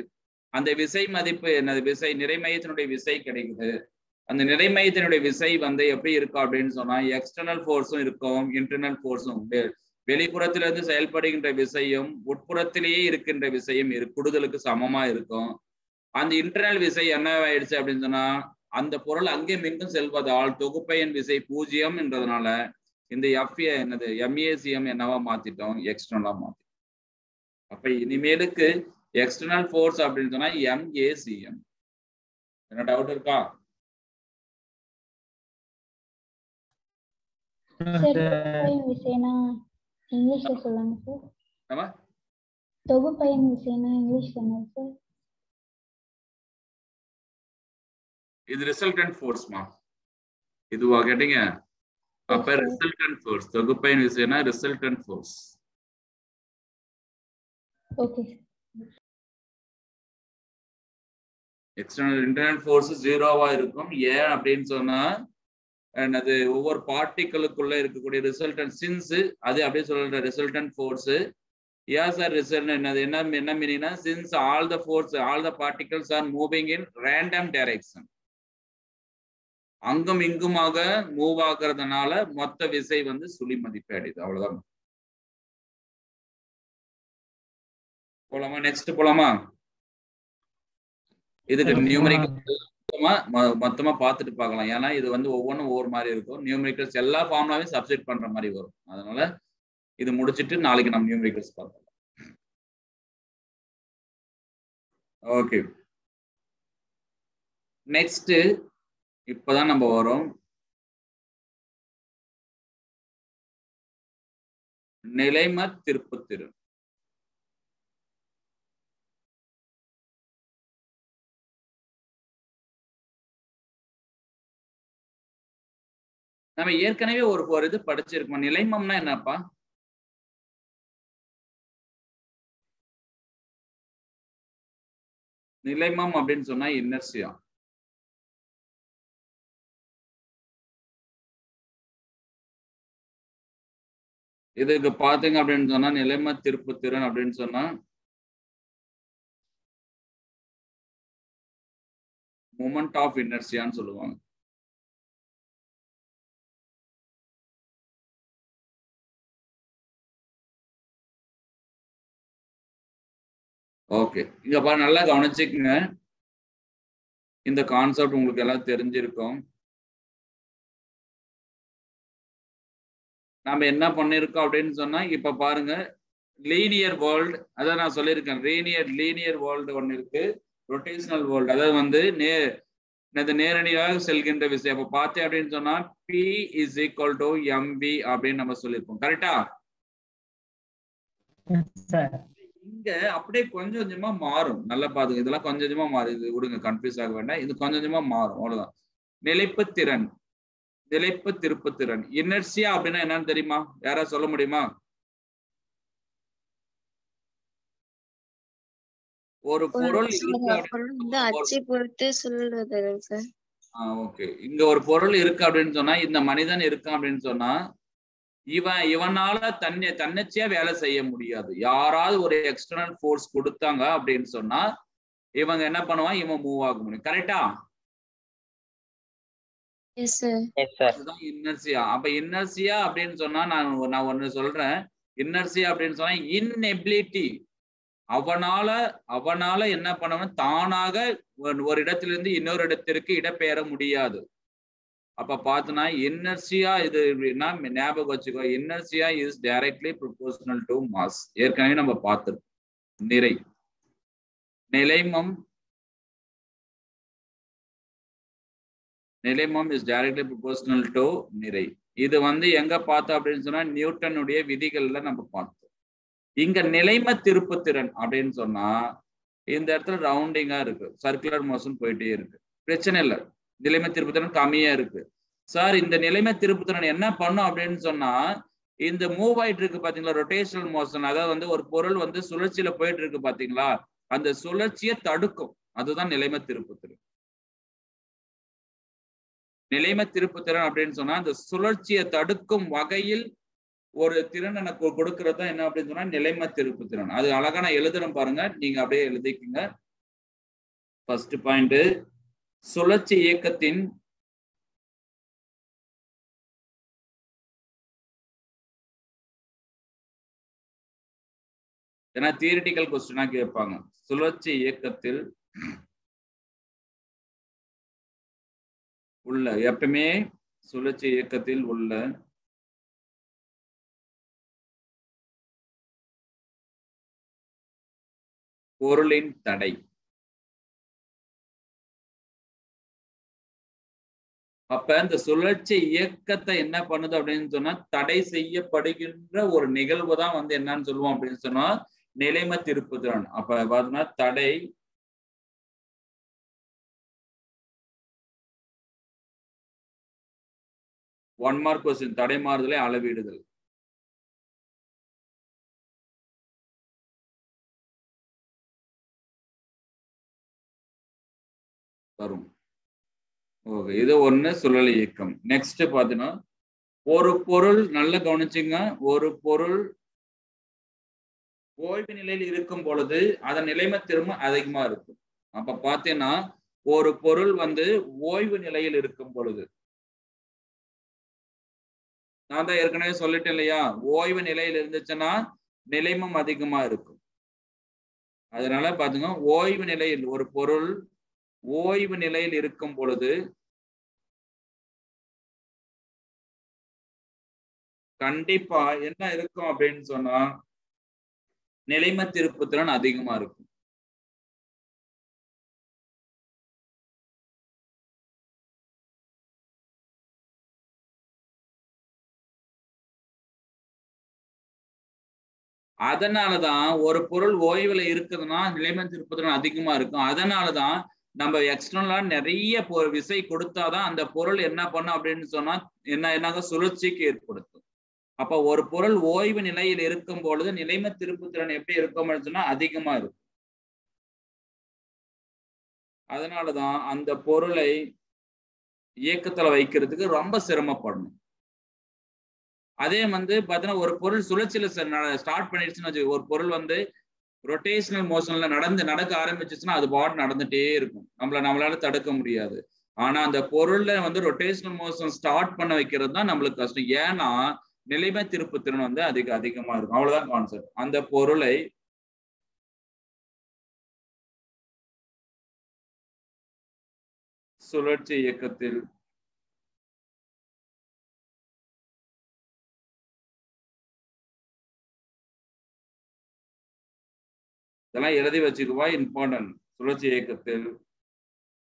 Speaker 1: அந்த விசை மதிப்பு என்னது? விசை நிறைமையத்தினுடைய விசை கிடைக்குது. அந்த நிறைமையத்தினுடைய விசை வந்து எப்படி இருக்கும் அப்படின்னு சொன்னா எக்ஸ்டர்னல் ஃபோர்ஸும் இருக்கும் இன்டர்னல் ஃபோர்ஸும் உண்டு. வெளிப்புறத்திலிருந்து செயல்படுகின்ற விசையும் உட்புறத்திலேயே இருக்கின்ற விசையும் இரு கூடுதலுக்கு சமமா இருக்கும். அந்த இன்டர்னல் விசை என்ன ஆயிடுச்சு அப்படின்னு சொன்னா அந்த பொருள் அங்கே மிங்கும் செல்வதால் தொகுப்பையின் விசை பூஜ்ஜியம் என்றதுனால இந்த எஃப்ஏ என்னது? எம்ஏசிஎம் என்னவா மாத்திட்டோம்? எக்ஸ்டர்னலா மாத்திட்டோம். அப்ப இனிமேலுக்கு எக்ஸ்டர்னல் ஃபோர்ஸ் அப்படின்னு சொன்னா எம்ஏசிஎம் என்ன டவுட் இருக்கா?
Speaker 2: விசைனா இங்கிலீஷ்ல சொல்லுங்க சார்
Speaker 1: நம்ம
Speaker 2: தொகுப்பயன் விசைனா இங்கிலீஷ்ல என்ன சார்
Speaker 1: இது ரிசல்டன்ட் ஃபோர்ஸ்மா இதுவா கேட்டீங்க? அப்ப
Speaker 2: Yes, sir.
Speaker 1: ரிசல்டன்ட் ஃபோர்ஸ் தொகுப்பையின் விஷயம்னா resultant force
Speaker 2: okay
Speaker 1: external internal force ஜீரோவா இருக்கும். ஏன் அப்படின்னு சொன்னா என்னது ஒவ்வொரு பார்ட்டிகளுக்குள்ள இருக்கக்கூடிய ரிசல்டன்ட் சின்ஸ் அது அப்படியே சொல்ற ரிசல்டன்ட் ஃபோர்ஸ் ஏன் சார் ரிசல்ட் என்னது என்ன என்ன மீனிங்னா since all the force all the particles are moving in random direction அங்கும் இங்குமாக மூவ் ஆகுறதுனால மொத்த விசை வந்து சுழி மதிப்பு அடையுது அவ்வளவுதான். போலாமா? நெக்ஸ்ட் போலாமா? இதுக்கு நியூமரிக்கல் மொத்தமா மொத்தமா பார்த்துட்டு பார்க்கலாம். ஏன்னா இது வந்து ஒவ்வொன்றும் ஒவ்வொரு மாதிரி இருக்கும். நியூமரிக்கல்ஸ் எல்லா ஃபார்ம்லாவையும் சப்ஸ்டிட் பண்ற மாதிரி வரும். அதனால இது முடிச்சிட்டு நாளைக்கு நம்ம நியூமரிக்கல்ஸ் பார்க்கலாம். ஓகே நெக்ஸ்ட் இப்பதான் நம்ம வரோம். நிலைம திருப்புத்திறன். நம்ம ஏற்கனவே ஒரு ஒரு இது படிச்சிருக்கோம். நிலைமம்னா என்னப்பா? நிலைமம் அப்படின்னு சொன்னா இன்னர்சியா இதுக்கு பாத்தீங்க அப்படின்னு சொன்னா நிலைம திருப்பு திறன் அப்படின்னு சொன்னா மூமெண்ட் ஆஃப் இன்னர்சியான்னு சொல்லுவாங்க. ஓகே இங்க பாரு நல்லா கவனிச்சுக்குங்க. இந்த கான்செப்ட் உங்களுக்கு எல்லாம் தெரிஞ்சிருக்கும். நாம என்ன பண்ணிருக்கோம் அப்படின்னு சொன்னா இப்ப பாருங்க லீனியர் வேர்ல்டு அதான் நான் சொல்லியிருக்கேன். லீனியர் லீனியர் வேர்ல்டு ஒன்னு இருக்கு. ரொட்டேஷனல் வேர்ல்டு அதாவது வந்து நே இது நேரடியாக செல்கின்ற விஷயம். அப்ப பார்த்தேன் அப்படின்னு சொன்னா P is equal to MP அப்படின்னு நம்ம சொல்லியிருக்கோம் கரெக்டா இங்க அப்படியே கொஞ்சம் கொஞ்சமா மாறும். நல்லா பாத்துங்க இதெல்லாம் கொஞ்சம் கொஞ்சமா மாறும் இது விடுங்க கன்ஃபியூஸ் ஆக வேண்டாம். இது கொஞ்சம் கொஞ்சமா மாறும். அவ்வளவுதான். நிலைப்பு திறன். நிலைப்பு திருப்பு திறன். இனர்சியா அப்படின்னா என்னன்னு தெரியுமா? யாரா சொல்ல முடியுமா? ஒரு பொருள் இருக்கு
Speaker 4: சார்
Speaker 1: ஓகே இங்க ஒரு பொருள் இருக்கு அப்படின்னு சொன்னா இந்த மனிதன் இருக்கான் அப்படின்னு சொன்னா இவன் இவனால தன்னை தன்னிச்சையா வேலை செய்ய முடியாது. யாராவது ஒரு எக்ஸ்டர்னல் ஃபோர்ஸ் கொடுத்தாங்க அப்படின்னு சொன்னா இவங்க என்ன பண்ணுவான் இவன் மூவ் ஆக முடியும். கரெக்டா
Speaker 4: எஸ் சார்
Speaker 3: எஸ் சார்
Speaker 1: அதுதான் இன்னர்சியா அப்ப இன்னர்சியா அப்படின்னு சொன்னா நான் நான் ஒண்ணு சொல்றேன். இன்னர்சியா அப்படின்னு சொன்னா இன்எபிலிட்டி அவனால அவனால என்ன பண்ணணும்? தானாக ஒரு- ஒரு இடத்திலிருந்து இன்னொரு இடத்திற்கு இடம்பெயர முடியாது. அப்ப பார்த்தனா இன்னர்சியா இது எப்படின்னா ஞாபகம் வச்சுக்கோ inertia is directly proportional to mass ஏற்கனவே நம்ம பார்த்துருக்கோம். நிறை. நிலைமம். நிலைமம் இஸ் டைரக்ட்லி ப்ரொபோஷனல் டு நிறை. இது வந்து எங்க பார்த்தோம் அப்படின்னு சொன்னா நியூட்டனுடைய விதிகள்ல நம்ம பார்த்தோம். இங்க நிலைம திருப்புத்திறன் அப்படின்னு சொன்னா இந்த இடத்துல ரவுண்டிங்கா இருக்கு. சர்க்குலர் மோஷன் போயிட்டே இருக்கு. பிரச்சனை இல்லை. நிலைமை திருப்புத்திறன் கம்மியா இருக்கு. சார் இந்த நிலைமை திருப்புத்திறன் என்ன பண்ணும் அப்படின்னு சொன்னா இந்த மூவ் ஆயிட்டு இருக்கு பாத்தீங்களா? ரொட்டேஷனல் மோஷன் அதாவது வந்து ஒரு பொருள் வந்து சுழற்சியில போயிட்டு இருக்கு பாத்தீங்களா? அந்த சுழற்சியை தடுக்கும். அதுதான் நிலைமை திருப்புத்திறன். நிலைமை திருப்புத்திறன் அப்படின்னு சொன்னா அந்த சுழற்சியை தடுக்கும் வகையில் ஒரு திறன் எனக்கு கொடுக்கறது தான் என்ன அப்படின்னு சொன்னா நிலைமை திருப்புத்திறன். அது அழகா நான் எழுதுறேன் பாருங்க. நீங்க அப்படியே எழுதிக்கங்க. ஃபர்ஸ்ட் பாயிண்ட் சுழற்சி இயக்கத்தின் ஏன்னா தியரிட்டிக்கல் கொஸ்டினா கேட்பாங்க. சுழற்சி இயக்கத்தில் உள்ள எப்பவுமே சுழற்சி இயக்கத்தில் உள்ள பொருளின் தடை. அப்ப இந்த சுழற்சி இயக்கத்தை என்ன பண்ணுது அப்படின்னு சொன்னா தடை செய்யப்படுகின்ற ஒரு நிகழ்வு தான் வந்து என்னன்னு சொல்லுவோம் அப்படின்னு சொன்னா நிலைம திருப்புதிறன் அப்ப பார்த்தோம்னா தடை ஒன் மார்க் கொஸ்டின் தடை மாறுதலை அளவிடுதல். வரும். ஓகே இது ஒண்ணு சுழல் இயக்கம். நெக்ஸ்ட் பாத்தீங்கன்னா ஒரு பொருள் நல்ல கவனிச்சுங்க. ஒரு பொருள் ஓய்வு நிலையில் இருக்கும் பொழுது அதன் நிலைமை திரும்ப அதிகமா இருக்கும். அப்ப பாத்தீங்கன்னா ஒரு பொருள் வந்து ஓய்வு நிலையில் இருக்கும் பொழுது. நான் தான் ஏற்கனவே சொல்லிட்டேன் இல்லையா? ஓய்வு நிலையில் இருந்துச்சுன்னா நிலைமம் அதிகமா இருக்கும். அதனால பாத்துங்க ஓய்வு நிலையில் ஒரு பொருள் ஓய்வு நிலையில் இருக்கும் பொழுது கண்டிப்பா என்ன இருக்கும் அப்படின்னு சொன்னா நிலைம திருப்புத்திறன் அதிகமா இருக்கும். அதனாலதான் ஒரு பொருள் ஓய்வுல இருக்குதுன்னா நிலைம திருப்புத்திறன் அதிகமா இருக்கும். அதனாலதான் நம்ம எக்ஸ்டர்னலா நிறைய பொ- விசை கொடுத்தாதான் அந்த பொருள் என்ன பண்ணும் அப்படின்னு சொன்னா என்ன என்னாக சுழற்சிக்கு ஏற்படுத்தும். அப்ப ஒரு பொருள் ஓய்வு நிலையில் இருக்கும் பொழுது நிலைம திருப்புத்திறன் எப்படி இருக்கும் சொன்னா அதிகமா இருக்கும். அதனாலதான் அந்த பொருளை இயக்கத்துல வைக்கிறதுக்கு ரொம்ப சிரமப்படணும். அதே வந்து பாத்தீங்கன்னா ஒரு பொருள் சுழற்சியில ஸ்டார்ட் பண்ணிடுச்சுன்னு வச்சு ஒரு பொருள் வந்து ரொட்டேஷனல் மோஷன்ல நடந்து நடக்க ஆரம்பிச்சிச்சுன்னா அது பாட்டு நடந்துட்டே இருக்கும். நம்மள நம்மளால தடுக்க முடியாது. ஆனா அந்த பொருள்ல வந்து ரொட்டேஷனல் மோஷன் ஸ்டார்ட் பண்ண வைக்கிறது தான் நம்மளுக்கு கஷ்டம். ஏன்னா நிலைமை திருப்பு திறன் வந்து அதிக அதிகமா இருக்கும். அவ்வளவுதான் கான்செப்ட் அந்த பொருளை சுழற்சி இயக்கத்தில் இதெல்லாம் எழுதி வச்சுக்குவா இம்பார்ட்டன்ட் சுழற்சி இயக்கத்தில்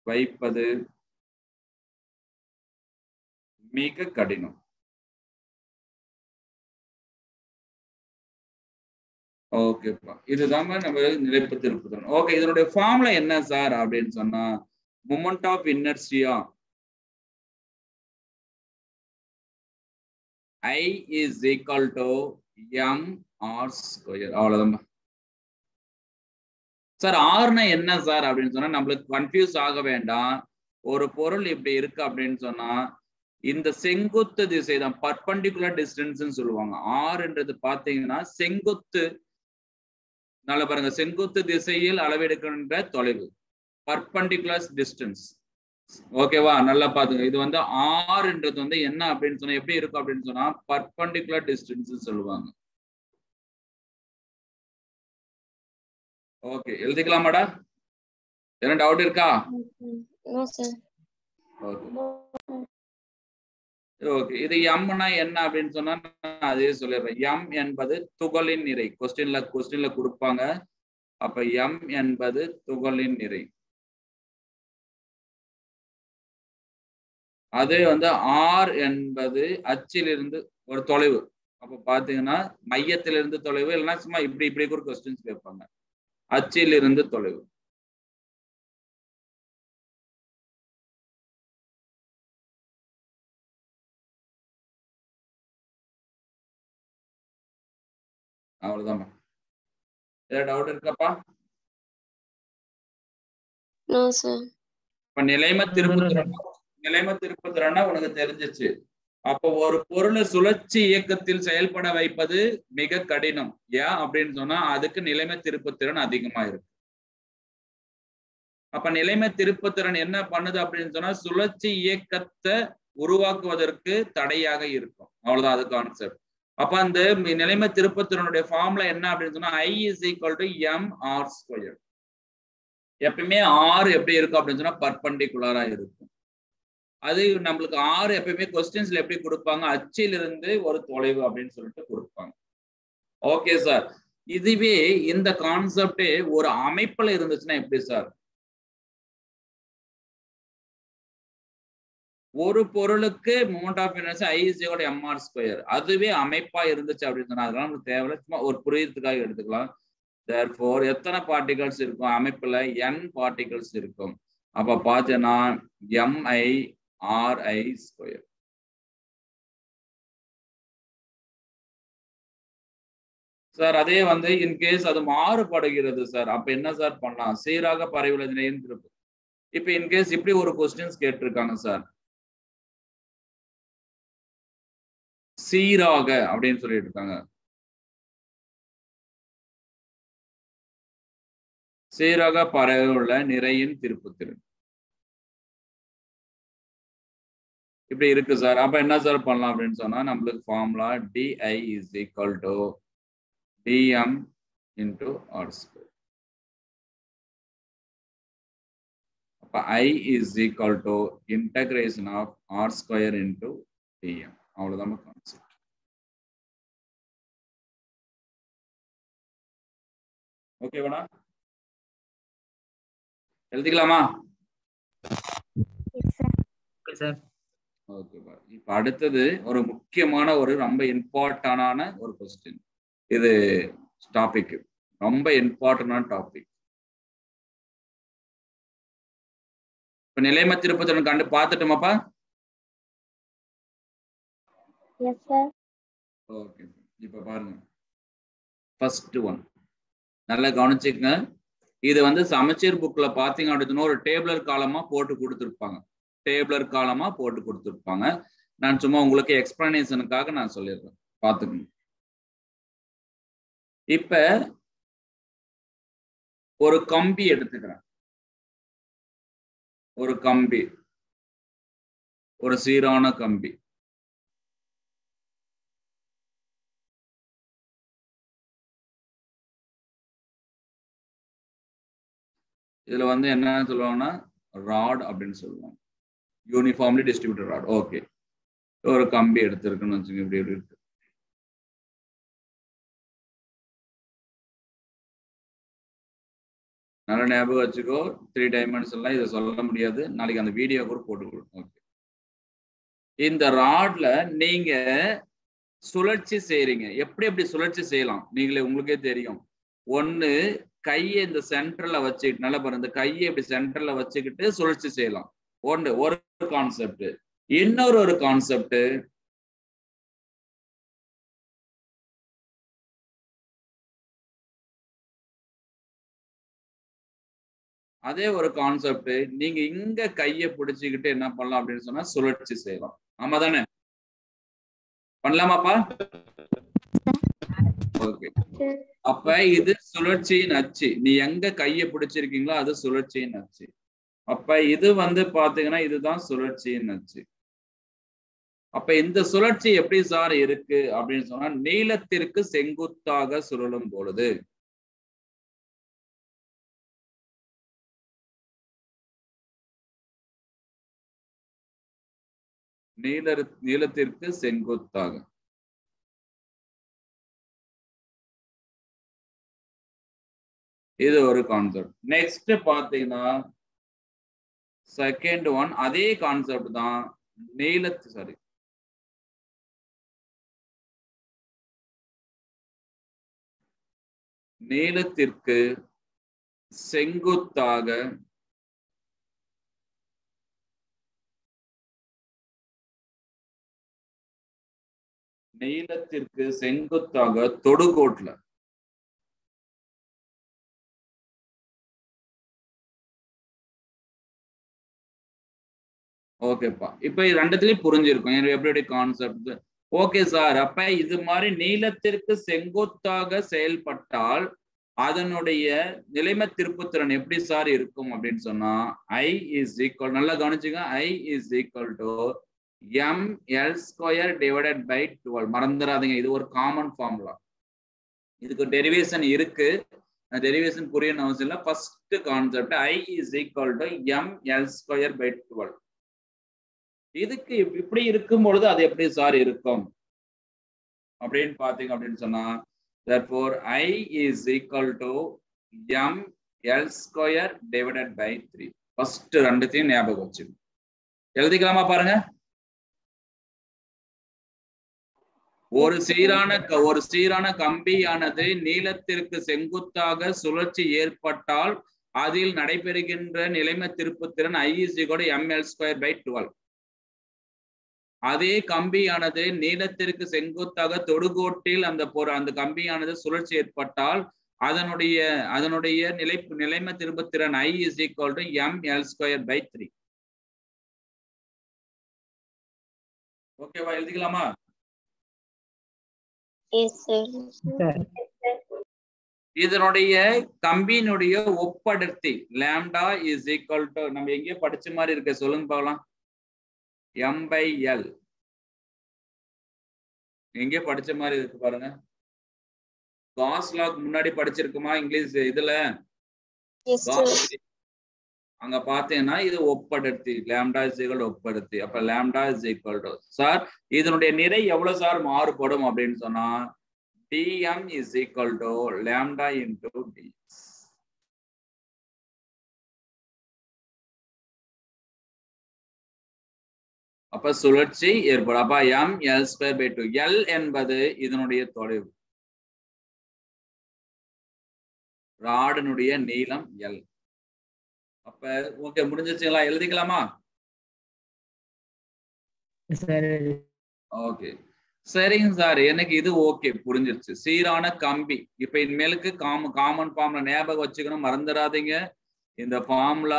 Speaker 1: வைப்பது மிக கடினம். ஓகேப்பா இதுதான் நம்ம நிலைப்பு திருப்புதல் ஓகே இதனுடைய ஃபார்ம்ல என்ன சார் அப்படின்னு சொன்னா moment of inertia I is equal to M R square அவ்வளவுதான் சார் ஆறுனா என்ன சார் அப்படின்னு சொன்னா நம்மளுக்கு கன்ஃபியூஸ் ஆக வேண்டாம். ஒரு பொருள் இப்படி இருக்கு அப்படின்னு சொன்னா இந்த செங்குத்து திசை தான் பர்பண்டிகுலர் டிஸ்டன்ஸ் சொல்லுவாங்க. ஆறுன்றது பாத்தீங்கன்னா செங்குத்து நல்லா பாருங்க செங்குத்து திசையில் அளவெடுக்கின்ற தொலைவு பர்பண்டிகுலர் டிஸ்டன்ஸ் ஓகேவா நல்லா பாத்துங்க இது வந்து ஆறுன்றது வந்து என்ன அப்படின்னு சொன்னா எப்படி இருக்கும் அப்படின்னு சொன்னா பர்பண்டிகுலர் டிஸ்டன்ஸ் சொல்லுவாங்க. ஓகே எழுதிக்கலாமாடா? என்ன டவுட் இருக்கா?
Speaker 4: நோ சார்
Speaker 1: ஓகே ஓகே இது எம்னா என்ன அப்படின்னு சொன்னா நான் அதே சொல்லிடுறேன். எம் என்பது துகளின் நிறை. கொஸ்டின்ல கொஸ்டின்ல கொடுப்பாங்க. அப்ப எம் என்பது துகளின் நிறை. அதே வந்து ஆர் என்பது அச்சிலிருந்து ஒரு தொலைவு. அப்ப பாத்தீங்கன்னா மையத்திலிருந்து தொலைவு இல்லைன்னா சும்மா இப்படி இப்படி கூட கொஸ்டின்ஸ் கேட்பாங்க. அச்சிலிருந்து தொலைவு. அவ்வளவுதான்ப்பா ஏதாவது டவுட் இருக்காப்பா?
Speaker 4: நோ சார்
Speaker 1: இப்ப நிலைம திருப்புத்திறன் நிலைம திருப்புத்திறன்னா உனக்கு தெரிஞ்சிச்சு. அப்போ ஒரு பொருளை சுழற்சி இயக்கத்தில் செயல்பட வைப்பது மிக கடினம். ஏன் அப்படின்னு சொன்னா அதுக்கு நிலைமை திருப்புத்திறன் அதிகமா இருக்கு. அப்ப நிலைமை திருப்புத்திறன் என்ன பண்ணுது அப்படின்னு சொன்னா சுழற்சி இயக்கத்தை உருவாக்குவதற்கு தடையாக இருக்கும். அவ்வளவுதான் அது கான்செப்ட் அப்ப அந்த நிலைமை திருப்பத்திறனுடைய ஃபார்ம்ல என்ன அப்படின்னு சொன்னா I is equal to M R square எப்பயுமே ஆறு எப்படி இருக்கும் அப்படின்னு சொன்னா பர்பண்டிகுலரா இருக்கும். அது நம்மளுக்கு ஆறு எப்பயுமே கொஸ்டின்ஸ்ல எப்படி கொடுப்பாங்க? அச்சிலிருந்து ஒரு தொலைவு அப்படின்னு சொல்லிட்டு கொடுப்பாங்க. ஓகே சார் இதுவே இந்த கான்செப்டே ஒரு அமைப்புல இருந்துச்சுன்னா எப்படி சார் ஒரு பொருளுக்கு மூமெண்ட் ஆஃப் இனர்சி ஐசியோட எம்ஆர் ஸ்கொயர் அதுவே அமைப்பா இருந்துச்சு அப்படின்னு சொன்னா அதெல்லாம் நமக்கு தேவையில்ல. சும்மா ஒரு புரியறதுக்காக எடுத்துக்கலாம். தேர்ஃபோர் எத்தனை பார்ட்டிகல்ஸ் இருக்கும்? அமைப்புல என் பார்ட்டிகல்ஸ் இருக்கும். அப்ப பார்த்தேன்னா எம்ஐ ஆர்ஐ ஸ்கொயர் சார் அதே வந்து இன்கேஸ் அது மாறுபடுகிறது சார் அப்ப என்ன சார் பண்ணலாம்? சீராக பரவியுள்ள திருப்பு. இப்ப இன்கேஸ் இப்படி ஒரு கொஸ்டின்ஸ் கேட்டிருக்காங்க சார் சீராக அப்படின்னு சொல்லிட்டு இருக்காங்க சீராக பரவியுள்ள நிறையின் திருப்புத்திறன் இப்படி இருக்கு சார். அப்ப என்ன சார் பண்ணலாம் அப்படின்னு சொன்னா நம்மளுக்கு formula dI is equal to dm into r square அப்ப I is equal to integration of r square into dm அவ்வளவுதான் கான்செப்ட் ஓகேவாடா எழுதிக்கலாமா?
Speaker 3: ஓகே சார்
Speaker 1: ஓகேப்பா இப்ப அடுத்தது ஒரு முக்கியமான ஒரு ரொம்ப இம்பார்ட்டன்டான ஒரு கொஸ்டின் இது டாபிக் ரொம்ப இம்பார்ட்டன்டான டாபிக் இப்ப நிலைம திருப்பத்திறன் கண்டு பார்த்துட்டோமாப்பா? ஓகே இப்ப பாருங்க. ஃபர்ஸ்ட் ஒன் நல்லா கவனிச்சுக்கங்க. இது வந்து சமச்சீர் புக்ல பாத்தீங்க அப்படின்னா ஒரு டேபிளர் காலமா போட்டு கொடுத்துருப்பாங்க. டேபிளர் காலமா போட்டு கொடுத்துருப்பாங்க. நான் சும்மா உங்களுக்கு எக்ஸ்பிளனேஷனுக்காக நான் சொல்லிடுறேன். பாத்துக்கணும் இப்ப ஒரு கம்பி எடுத்துக்கிறேன். ஒரு கம்பி. ஒரு சீரான கம்பி. இதுல வந்து என்ன சொல்லுவாங்கன்னா ராட் அப்படின்னு சொல்லுவாங்க. யூனிஃபார்ம்லி டிஸ்ட்ரிபியூட்டர் ராட் ஓகே ஒரு கம்பி எடுத்திருக்குன்னு வச்சுங்க இப்படி இப்படி இருக்கு. நல்ல ஞாபகம் வச்சுக்கோ. த்ரீ டைமெண்ட்ஸ் எல்லாம் இதை சொல்ல முடியாது. நாளைக்கு அந்த வீடியோ கூட போட்டு ஓகே இந்த ராட்ல நீங்க சுழற்சி செய்றீங்க. எப்படி எப்படி சுழற்சி செய்யலாம்? நீங்களே உங்களுக்கே தெரியும். ஒன்று கையை இந்த சென்டர்ல வச்சுக்கிட்டு நல்லா பாருங்க இந்த கையை இப்படி சென்டர்ல வச்சுக்கிட்டு சுழற்சி செய்யலாம். ஒன்று ஒரு கான்செப்ட் இன்னொரு ஒரு கான்செப்ட் அதே ஒரு கான்செப்ட் நீங்க இங்க கைய பிடிச்சுக்கிட்டு என்ன பண்ணலாம் அப்படின்னு சொன்னா சுழற்சி செய்யலாம். ஆமா தானே பண்ணலாமாப்பா? ஓகே. அப்ப இது சுழற்சியின் அச்சு. நீ எங்க கைய பிடிச்சிருக்கீங்களோ அது சுழற்சியின் அச்சு. அப்ப இது வந்து பாத்தீங்கன்னா இதுதான் சுழற்சின்னு அப்ப இந்த சுழற்சி எப்படி சார் இருக்கு? அப்படின்னு சொன்னா நீளத்திற்கு செங்குத்தாக சுழலும் பொழுது நீள நீளத்திற்கு செங்குத்தாக. இது ஒரு கான்செப்ட் நெக்ஸ்ட் பாத்தீங்கன்னா செகண்ட் ஒன் அதே கான்செப்ட் தான் நீளத்து சாரி நீளத்திற்கு செங்குத்தாக நீளத்திற்கு செங்குத்தாக தொடுகோட்டில். ஓகேப்பா இப்போ இது ரெண்டுத்துலயும் புரிஞ்சிருக்கும். எப்படி எப்படி கான்செப்ட் ஓகே சார் அப்ப இது மாதிரி நீளத்திற்கு செங்குத்தாக செயல்பட்டால் அதனுடைய நிலைம திருப்புத்திறன் எப்படி சார் இருக்கும் அப்படின்னு சொன்னா ஐ இஸ் ஈக்குவல் நல்லா கவனிச்சுங்க. I is equal to M L square divided by twelve மறந்துடாதீங்க இது ஒரு காமன் ஃபார்முலா இதுக்கு டெரிவேஷன் இருக்கு. டெரிவேஷன் புரியணும் அவசியம் இல்லை. First concept I is equal to M L square by twelve இதுக்கு இப்படி இருக்கும் பொழுது அது எப்படி சார் இருக்கும்? அப்படின்னு பாத்தீங்க அப்படின்னு சொன்னா therefore i is equal to m l square divided by 3 first ரெண்டுத்தையும் ஞாபகம் வச்சு எழுதிக்கலாமா பாருங்க? ஒரு சீரான ஒரு சீரான கம்பியானது நீளத்திற்கு செங்குத்தாக சுழற்சி ஏற்பட்டால் அதில் நடைபெறுகின்ற நிலைம திருப்புத்திறன் ஐஇசி கூட ML M L square by twelve அதே கம்பியானது நீளத்திற்கு செங்குத்தாக தொடுகோட்டில் அந்த பொரு அந்த கம்பியானது சுழற்சி ஏற்பட்டால் அதனுடைய அதனுடைய நிலை நிலைம திரும்பத்திறன் I is equal to M L square by three ஓகேவா எழுதிக்கலாமா? இதனுடைய கம்பியினுடைய ஒப்படர்த்தி லாம்டா இஸ் ஈக்குவல் டு நம்ம எங்கேயோ படிச்ச மாதிரி இருக்க சொல்லுங்க பார்க்கலாம். எம் பை எல் எங்கே படிச்ச மாதிரி இருக்கு பாருங்க. காஸ் லாக் முன்னாடி படிச்சிருக்குமா? இங்கிலீஷ் இதுல? அங்க பாத்தீங்கன்னா இது ஒப்படர்த்தி லாம்டா இஸ் ஈக்குவல் ஒப்படர்த்தி அப்ப lambda is equal to sir இதனுடைய நிறை எவ்வளவு சார் மாறுபடும் அப்படின்னு சொன்னா dm is equal to lambda into d அப்ப சுழற்சி ஏற்படும். அப்ப M L square by two L என்பது இதனுடைய தொலைவு. ராடனுடைய நீளம் எல் அப்ப ஓகே முடிஞ்சிருச்சுங்களா? எழுதிக்கலாமா? ஓகே சரிங்க சார் எனக்கு இது ஓகே புரிஞ்சிருச்சு. சீரான கம்பி. இப்ப இனிமேலுக்கு காம காமன் ஃபார்ம்ல ஞாபகம் வச்சுக்கணும் மறந்துடாதீங்க. இந்த ஃபார்ம்ல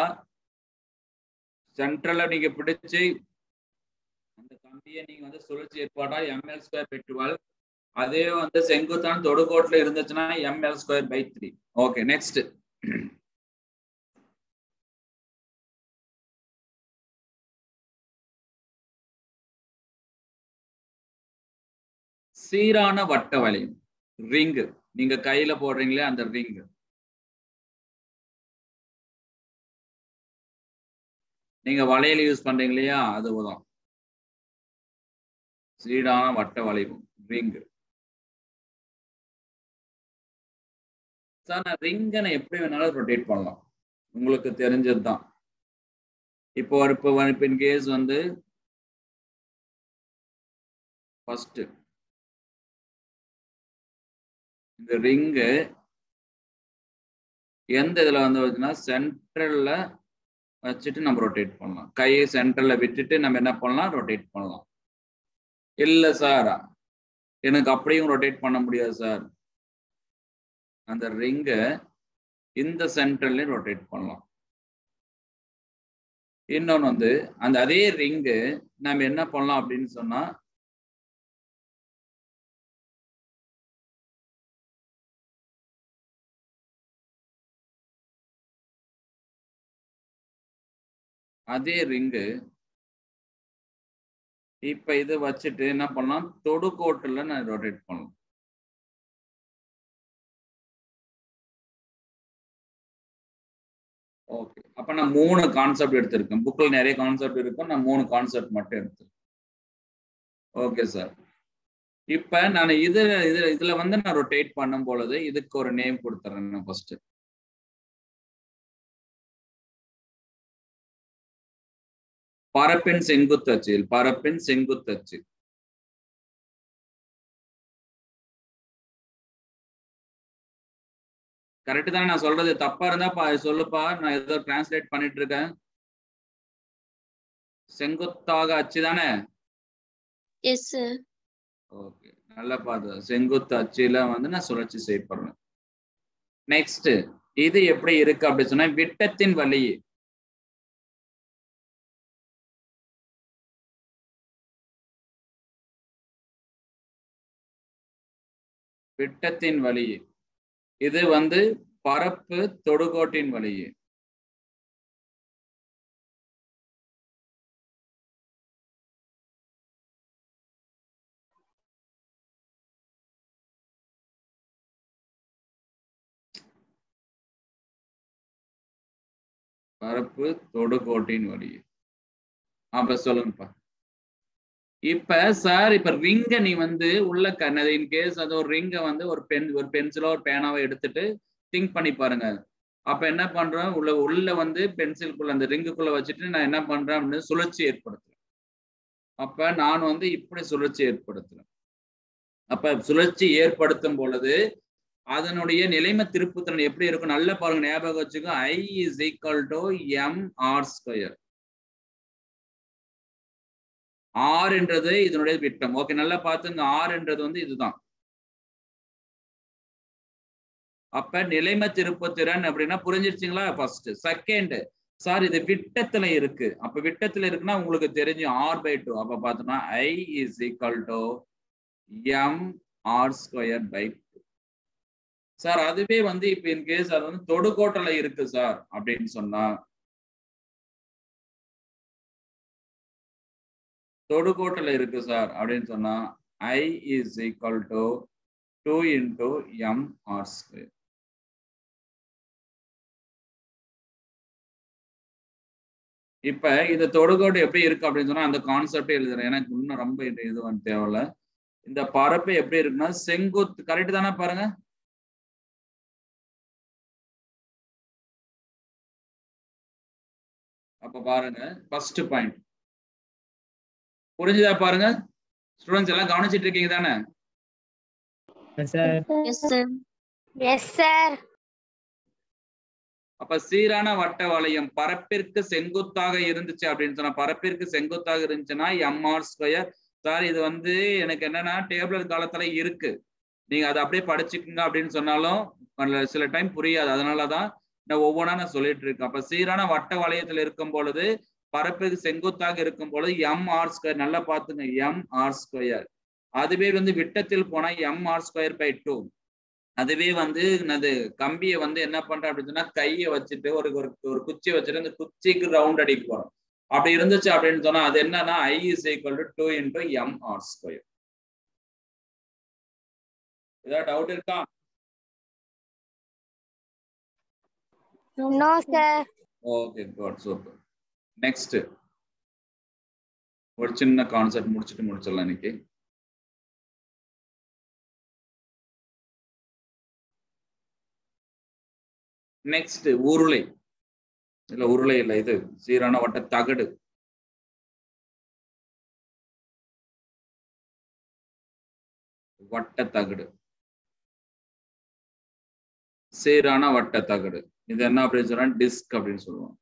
Speaker 1: சென்ட்ரல்ல நீங்க பிடிச்சு அந்த நீங்க வந்து சுழற்சி ஏற்பாடா எம்எல் ஸ்கொயர் பை டுவெல் அதே வந்து செங்குத்தான் தொடுகோட்டில் இருந்துச்சுன்னா ML square by three okay next சீரான வட்ட வளையம் ரிங்கு நீங்க கையில போடுறீங்களே அந்த ரிங்கு நீங்க வளையல் யூஸ் பண்றீங்க இல்லையா? அதுதான் சீரான வட்ட வளைவும் ரிங் சார் நான் நான் எப்படி வேணாலும் ரொட்டேட் பண்ணலாம். உங்களுக்கு தெரிஞ்சதுதான். இப்போ ஒரு இப்போ இப்போ கேஸ் வந்து ஃபர்ஸ்ட் இந்த ரிங்கு எந்த இதுல வந்து வச்சுன்னா சென்ட்ரல்ல வச்சுட்டு நம்ம ரொட்டேட் பண்ணலாம். கையை சென்ட்ரலில் விட்டுட்டு நம்ம என்ன பண்ணலாம்? ரொட்டேட் பண்ணலாம். இல்லை சார். எனக்கு அப்படியும் ரொட்டேட் பண்ண முடியாது சார். அந்த ரிங்கை இந்த சென்டர்லயும் ரொட்டேட் பண்ணலாம். இன்னொன்று வந்து அந்த அதே ரிங்கு நம்ம என்ன பண்ணலாம் அப்படின்னு சொன்னால் அதே ரிங்கு இப்ப இது வச்சுட்டு என்ன பண்ணலாம்? தொடுகோட்டுல நான் ரொட்டேட் பண்ணலாம் ஓகே அப்ப நான் மூணு கான்செப்ட் எடுத்திருக்கேன். புக்ல நிறைய கான்செப்ட் இருக்கும். நான் மூணு கான்செப்ட் மட்டும் எடுத்திருக்கேன். ஓகே சார் இப்ப நான் இது இது இதுல வந்து நான் ரொட்டேட் பண்ணும் பொழுது இதுக்கு ஒரு நேம் கொடுத்துறேன் ஃபர்ஸ்ட் பரப்பின் செங்குத்தச்சில் பரப்பின் செங்குத்தச்சு கரெக்ட் தானே நான் சொல்றது? தப்பா இருந்தா சொல்லுப்பா நான் ஏதோ டிரான்ஸ்லேட் பண்ணிட்டு இருக்கேன் செங்குத்தாக அச்சு தானே? ஓகே நல்லா பார்த்து செங்குத்து அச்சில வந்து நான் சுழற்சி செய்யப்படுறேன் நெக்ஸ்ட் இது எப்படி இருக்கு அப்படி சொன்னா விட்டத்தின் வழி விட்டத்தின் வழி இது வந்து பரப்பு தொடுகோட்டின் வழி பரப்பு தொடுகோட்டின் வழி அப்ப சொல்லுங்கப்பா. இப்ப சார் இப்ப ரிங்க நீ வந்து உள்ள கண்ணது இன் கேஸ் அது ஒரு ரிங்க வந்து ஒரு பென் ஒரு பென்சிலோ ஒரு பேனாவோ எடுத்துட்டு திங்க் பண்ணி பாருங்க. அப்ப என்ன பண்றோம்? உள்ள உள்ள வந்து பென்சிலுக்குள்ள அந்த ரிங்குக்குள்ள வச்சுட்டு நான் என்ன பண்றேன் அப்படின்னு சுழற்சி ஏற்படுத்துறேன். அப்ப நான் வந்து இப்படி சுழற்சி ஏற்படுத்துறேன். அப்ப சுழற்சி ஏற்படுத்தும் பொழுது அதனுடைய நிலைமை திருப்புத்திறன் எப்படி இருக்கும்? நல்ல பாருங்க ஞாபகம் வச்சுக்கோ. I is equal to M R square R என்றது இதனுடைய விட்டம் ஓகே நல்லா பார்த்துங்க. ஆர் என்றது வந்து இதுதான். அப்ப நிலைம திருப்புத்திறன் அப்படின்னா புரிஞ்சிருச்சிங்களா? ஃபர்ஸ்ட் செகண்ட் சார் இது விட்டத்துல இருக்கு. அப்ப விட்டத்துல இருக்குன்னா உங்களுக்கு தெரிஞ்சு ஆர் பை டூ அப்ப பார்த்தோம்னா I is equal to M R square by two sir அதுவே வந்து இப்ப இன்கேஸ் அது வந்து தொடுகோட்டல இருக்கு சார் அப்படின்னு சொன்னா தொடுகோட்டில் இருக்கு சார் அப்படின்னு சொன்னா I is equal to two into M R square இப்ப இந்த தொடுகோடு எப்படி இருக்கு அப்படின்னு சொன்னா அந்த கான்செப்டே எழுதுறேன். எனக்கு இன்னும் ரொம்ப இது இது தேவையில்ல. இந்த பரப்பு எப்படி இருக்குன்னா செங்குத்து கரெக்ட் தானே பாருங்க? அப்ப பாருங்க ஃபர்ஸ்ட் பாயிண்ட் புரிஞ்சுதா பாருங்க? ஸ்டூடெண்ட்ஸ் எல்லாம் கவனிச்சிட்டு இருக்கீங்க தானே?
Speaker 3: Sir
Speaker 4: yes sir
Speaker 2: yes sir
Speaker 1: அப்ப சீரான வட்ட வளையம் பரப்பிற்கு செங்குத்தாக இருந்துச்சு அப்படின்னு சொன்னா பரப்பிற்கு செங்குத்தாக இருந்துச்சுன்னா எம்ஆர் ஸ்கொயர் சார் இது வந்து எனக்கு என்னன்னா டேபிள் காலத்துல இருக்கு. நீங்க அதை அப்படியே படிச்சுக்குங்க அப்படின்னு சொன்னாலும் சில டைம் புரியாது. அதனாலதான் நான் ஒவ்வொன்றா நான் சொல்லிட்டு இருக்கேன். அப்ப சீரான வட்ட வளையத்துல இருக்கும் பொழுது பரப்புக்கு செங்குத்தாக இருக்கும் பொழுது எம் ஆர் ஸ்கொயர் நல்லா பார்த்துங்க எம் ஆர் ஸ்கொயர் அதுவே வந்து விட்டத்தில் போனா M R square by two அதுவே வந்து அது கம்பியை வந்து என்ன பண்றேன் அப்படின்னு சொன்னா கையை வச்சுட்டு ஒரு ஒரு குச்சியை வச்சுட்டு அந்த குச்சிக்கு ரவுண்ட் அடிக்க போறோம். அப்படி இருந்துச்சு அப்படின்னு சொன்னா அது என்னன்னா I is equal to two into M R square ஏதாவது டவுட் இருக்கா? ஓகே குட் சூப்பர் நெக்ஸ்ட் ஒரு சின்ன கான்செப்ட் முடிச்சுட்டு முடிச்சிடலாம் இன்னைக்கு. நெக்ஸ்ட் உருளை. இல்ல உருளை இல்ல இது சீரான வட்ட தகடு. வட்ட தகடு. சீரான வட்ட தகடு. இது என்ன அப்படின்னு சொன்னா டிஸ்க் அப்படின்னு சொல்லுவாங்க.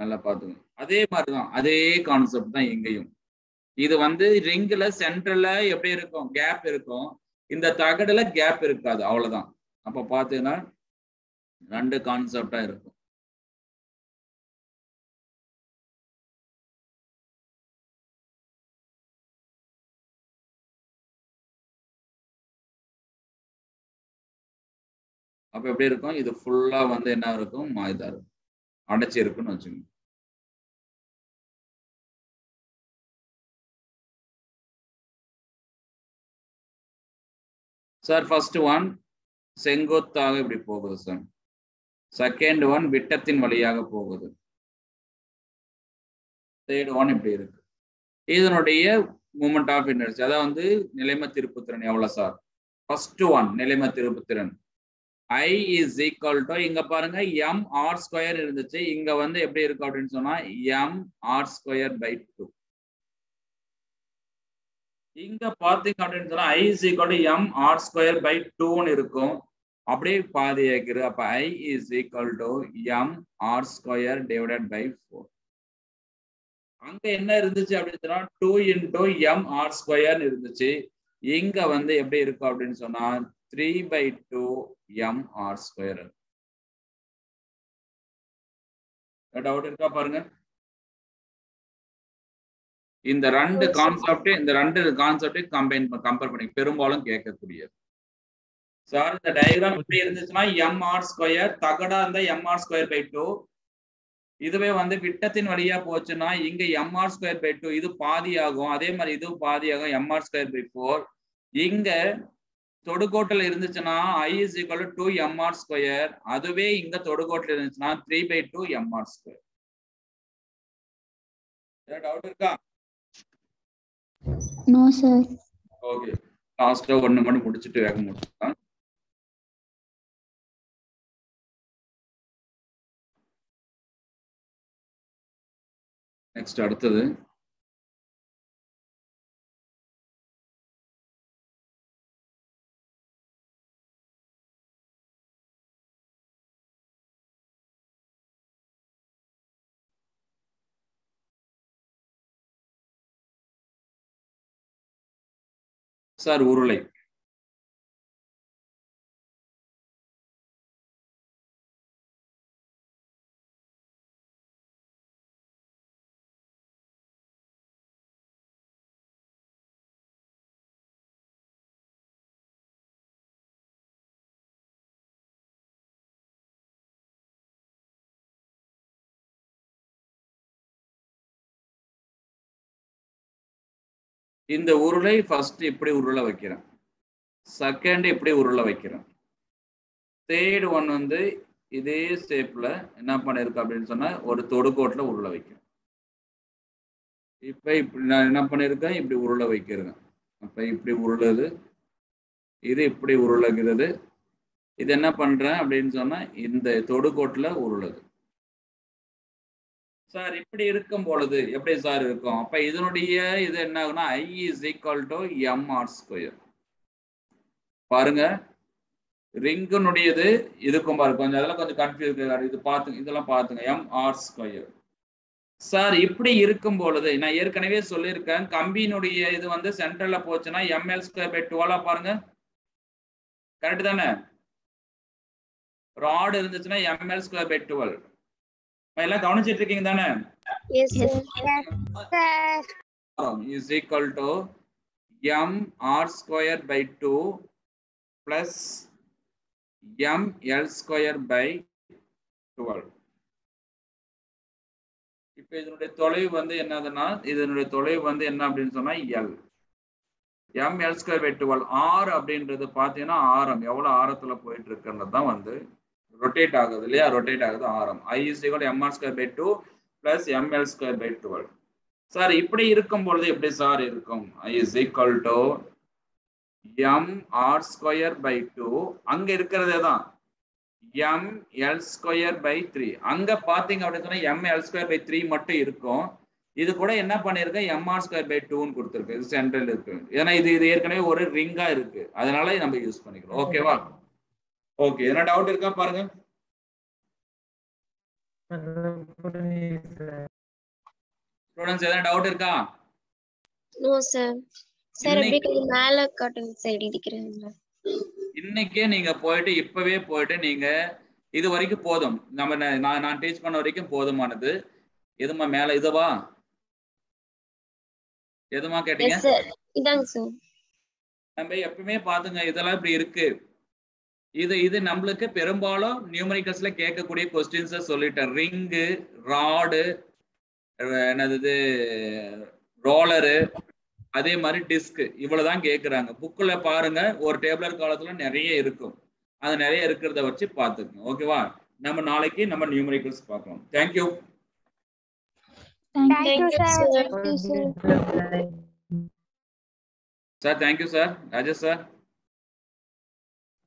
Speaker 1: நல்லா பாத்துங்க அதே மாதிரி தான் அதே கான்செப்ட் தான் எங்கேயும் இது வந்து ரிங்கில் சென்டர்ல எப்படி இருக்கும்? கேப் இருக்கும். இந்த தகடுல கேப் இருக்காது அவ்வளவுதான். அப்ப பாத்தீங்கன்னா ரெண்டு கான்செப்டா இருக்கும். அப்ப எப்படி இருக்கும்? இது ஃபுல்லா வந்து என்ன இருக்கும்? இதா இருக்கும். அடைச்சி இருக்குன்னு வச்சுக்கோங்க. சார் ஃபர்ஸ்ட் ஒன் செங்குத்தாக இப்படி போகுது சார் செகண்ட் ஒன் விட்டத்தின் வழியாக போகுது. தேர்ட் ஒன் இப்படி இருக்கு. இதனுடைய மூமெண்ட் ஆஃப் இனர்ஜி அதாவது வந்து நிலைம திருப்புத்திறன் எவ்வளவு சார் ஃபர்ஸ்ட் ஒன் நிலைம திருப்புத்திறன். ஐ இஸ் ஈக்குவல் டு இங்க பாருங்க எம் ஆர் ஸ்கொயர் இருந்துச்சு. இங்க வந்து எப்படி இருக்கு அப்படின்னு சொன்னா M R square by two இங்க பாத்தீங்க அப்படின்னு சொன்னா I is equal to M R square by டூன்னு இருக்கும். அப்படியே பாதி ஏக்குது அப்ப I is equal to M R square divided by four அங்க என்ன இருந்துச்சு அப்படின்னு சொன்னா டூ இன்டூ எம் ஆர் ஸ்கொயர்னு இருந்துச்சு. இங்க வந்து எப்படி இருக்கும் அப்படின்னு சொன்னா three by two M R square doubt இருக்கா பாருங்க. இந்த ரெண்டு கான்செப்ட் இந்த ரெண்டு கான்செப்டையும் கம்பைன் கம்பேர் பண்ணி பெரும்பாலும் கேட்கக்கூடியது. சார் இந்த டயக்ராம் எப்படி இருந்துச்சுன்னா எம் ஆர் ஸ்கொயர் தகடா இருந்தா M R square by two இதுவே வந்து விட்டத்தின் வழியா போச்சுன்னா இங்க M R square by two இது பாதி ஆகும் அதே மாதிரி இதுவும் பாதி ஆகும் M R square by four இங்க தொடுகோட்டில் இருந்துச்சுன்னா I is equal to MR square அதுவே இங்க தொடுகோட்டில் இருந்துச்சுன்னா three by two MR square doubt இருக்கா?
Speaker 2: நோ சார்
Speaker 1: ஓகே லாஸ்டா ஒண்ணு மட்டும் முடிச்சுட்டு வேகம் முடிச்சுக்கலாம். நெக்ஸ்ட் அடுத்தது. சார் உருளை. இந்த உருளை ஃபர்ஸ்ட் இப்படி உருளை வைக்கிறேன். செகண்ட் இப்படி உருளை வைக்கிறேன். தேர்டு ஒன் வந்து இதே ஷேப்பில் என்ன பண்ணியிருக்கு அப்படின்னு சொன்னால் ஒரு தொடுக்கோட்டில் உருளை வைக்கிறேன். இப்போ இப்படி நான் என்ன பண்ணிருக்கேன்? இப்படி உருளை வைக்கிறேன். அப்போ இப்படி உருளுது. இது இப்படி உருளுகிறது. இது என்ன பண்ணுறேன் அப்படின்னு சொன்னால் இந்த தொடுக்கோட்டில் உருளுது. சார் இப்படி இருக்கும் பொழுது எப்படி சார் இருக்கும்? அப்ப இதனுடைய இது என்ன ஆகுனா I is equal to M R square பாருங்க. ரிங்கினுடையது இதுக்கும் பாருங்க. கொஞ்சம் அதெல்லாம் கொஞ்சம் கன்ஃபியூஸ் இது பார்த்துங்க இதெல்லாம் பார்த்துங்க. எம் ஆர் ஸ்கொயர் சார் இப்படி இருக்கும் பொழுது நான் ஏற்கனவே சொல்லியிருக்கேன் கம்பியினுடைய இது வந்து சென்ட்ரல்ல போச்சுன்னா எம்எல் ஸ்கொயர் பை டுவெலா பாருங்க. கரெக்ட் தானே? ராடு இருந்துச்சுன்னா எம்எல் ஸ்கொயர் பை டுவெல் எல்லாம் கவனிச்சிட்டு இருக்கீங்க தானே? Is equal to m r square by 2 plus m l square by 12 இப்போ இதனுடைய தொலைவு வந்து என்னதுன்னா இதனுடைய தொலைவு வந்து என்ன அப்படின்னு சொன்னா L M L square by twelve R அப்படின்றது பார்த்தீங்கன்னா ஆரம். எவ்வளவு ஆரத்துல போயிட்டு இருக்குன்றது தான் வந்து ரொட்டேட் ஆகுது இல்லையா? ரொட்டேட் ஆகுது ஆரம் I is equal MR square by two plus ML square by twelve sir இப்படி இருக்கும் பொழுது எப்படி சார் இருக்கும்? I is equal to M R square by two அங்க இருக்கிறதே தான். M L square by three அங்க பாத்தீங்க அப்படின்னு சொன்னா M L square by three மட்டும் இருக்கும். இது கூட என்ன பண்ணிருக்கேன் எம்ஆர் ஸ்கொயர் பை டூன்னு கொடுத்துருக்கு. இது சென்ட்ரல் இருக்கு. ஏன்னா இது இது ஏற்கனவே ஒரு ரிங்கா இருக்கு. அதனால நம்ம யூஸ் பண்ணிக்கிறோம். ஓகேவா ஓகே என்ன டவுட் இருக்கா பாருங்க. ஸ்டூடெண்ட்ஸ் எதனா டவுட் இருக்கா?
Speaker 4: நோ சார் சார் அப்படியே மேல காட்டுங்க சார் எழுதிக்கிறேன்
Speaker 1: இன்னைக்கே நீங்க போயிட்டு இப்பவே போயிட்டு நீங்க இது வரைக்கும் போதும். நம்ம நான் நான் டீச் பண்ண வரைக்கும் போதுமானது. எதுமா மேல இதுவா எதுமா கேட்டீங்க? நம்ம எப்பவுமே பாத்துங்க இதெல்லாம் இப்படி இருக்கு. இது இது நம்மளுக்கு பெரும்பாலும் நியூமரிக்கல்ஸ்ல கேட்கக்கூடிய கொஸ்டின்ஸ சொல்லிட்டேன். ரிங்கு ராடு என்னது ரோலரு அதே மாதிரி டிஸ்க் இவ்வளவுதான் கேக்குறாங்க. புக்ல பாருங்க ஒரு டேபிளர் காலத்துல நிறைய இருக்கும். அது நிறைய இருக்கிறத வச்சு பாத்துக்கணும் ஓகேவா நம்ம நாளைக்கு நம்ம நியூமரிக்கல்ஸ் பார்க்கலாம். Thank you
Speaker 2: Thank
Speaker 4: Thank you, sir.
Speaker 1: Sir thank you sir Rajesh sir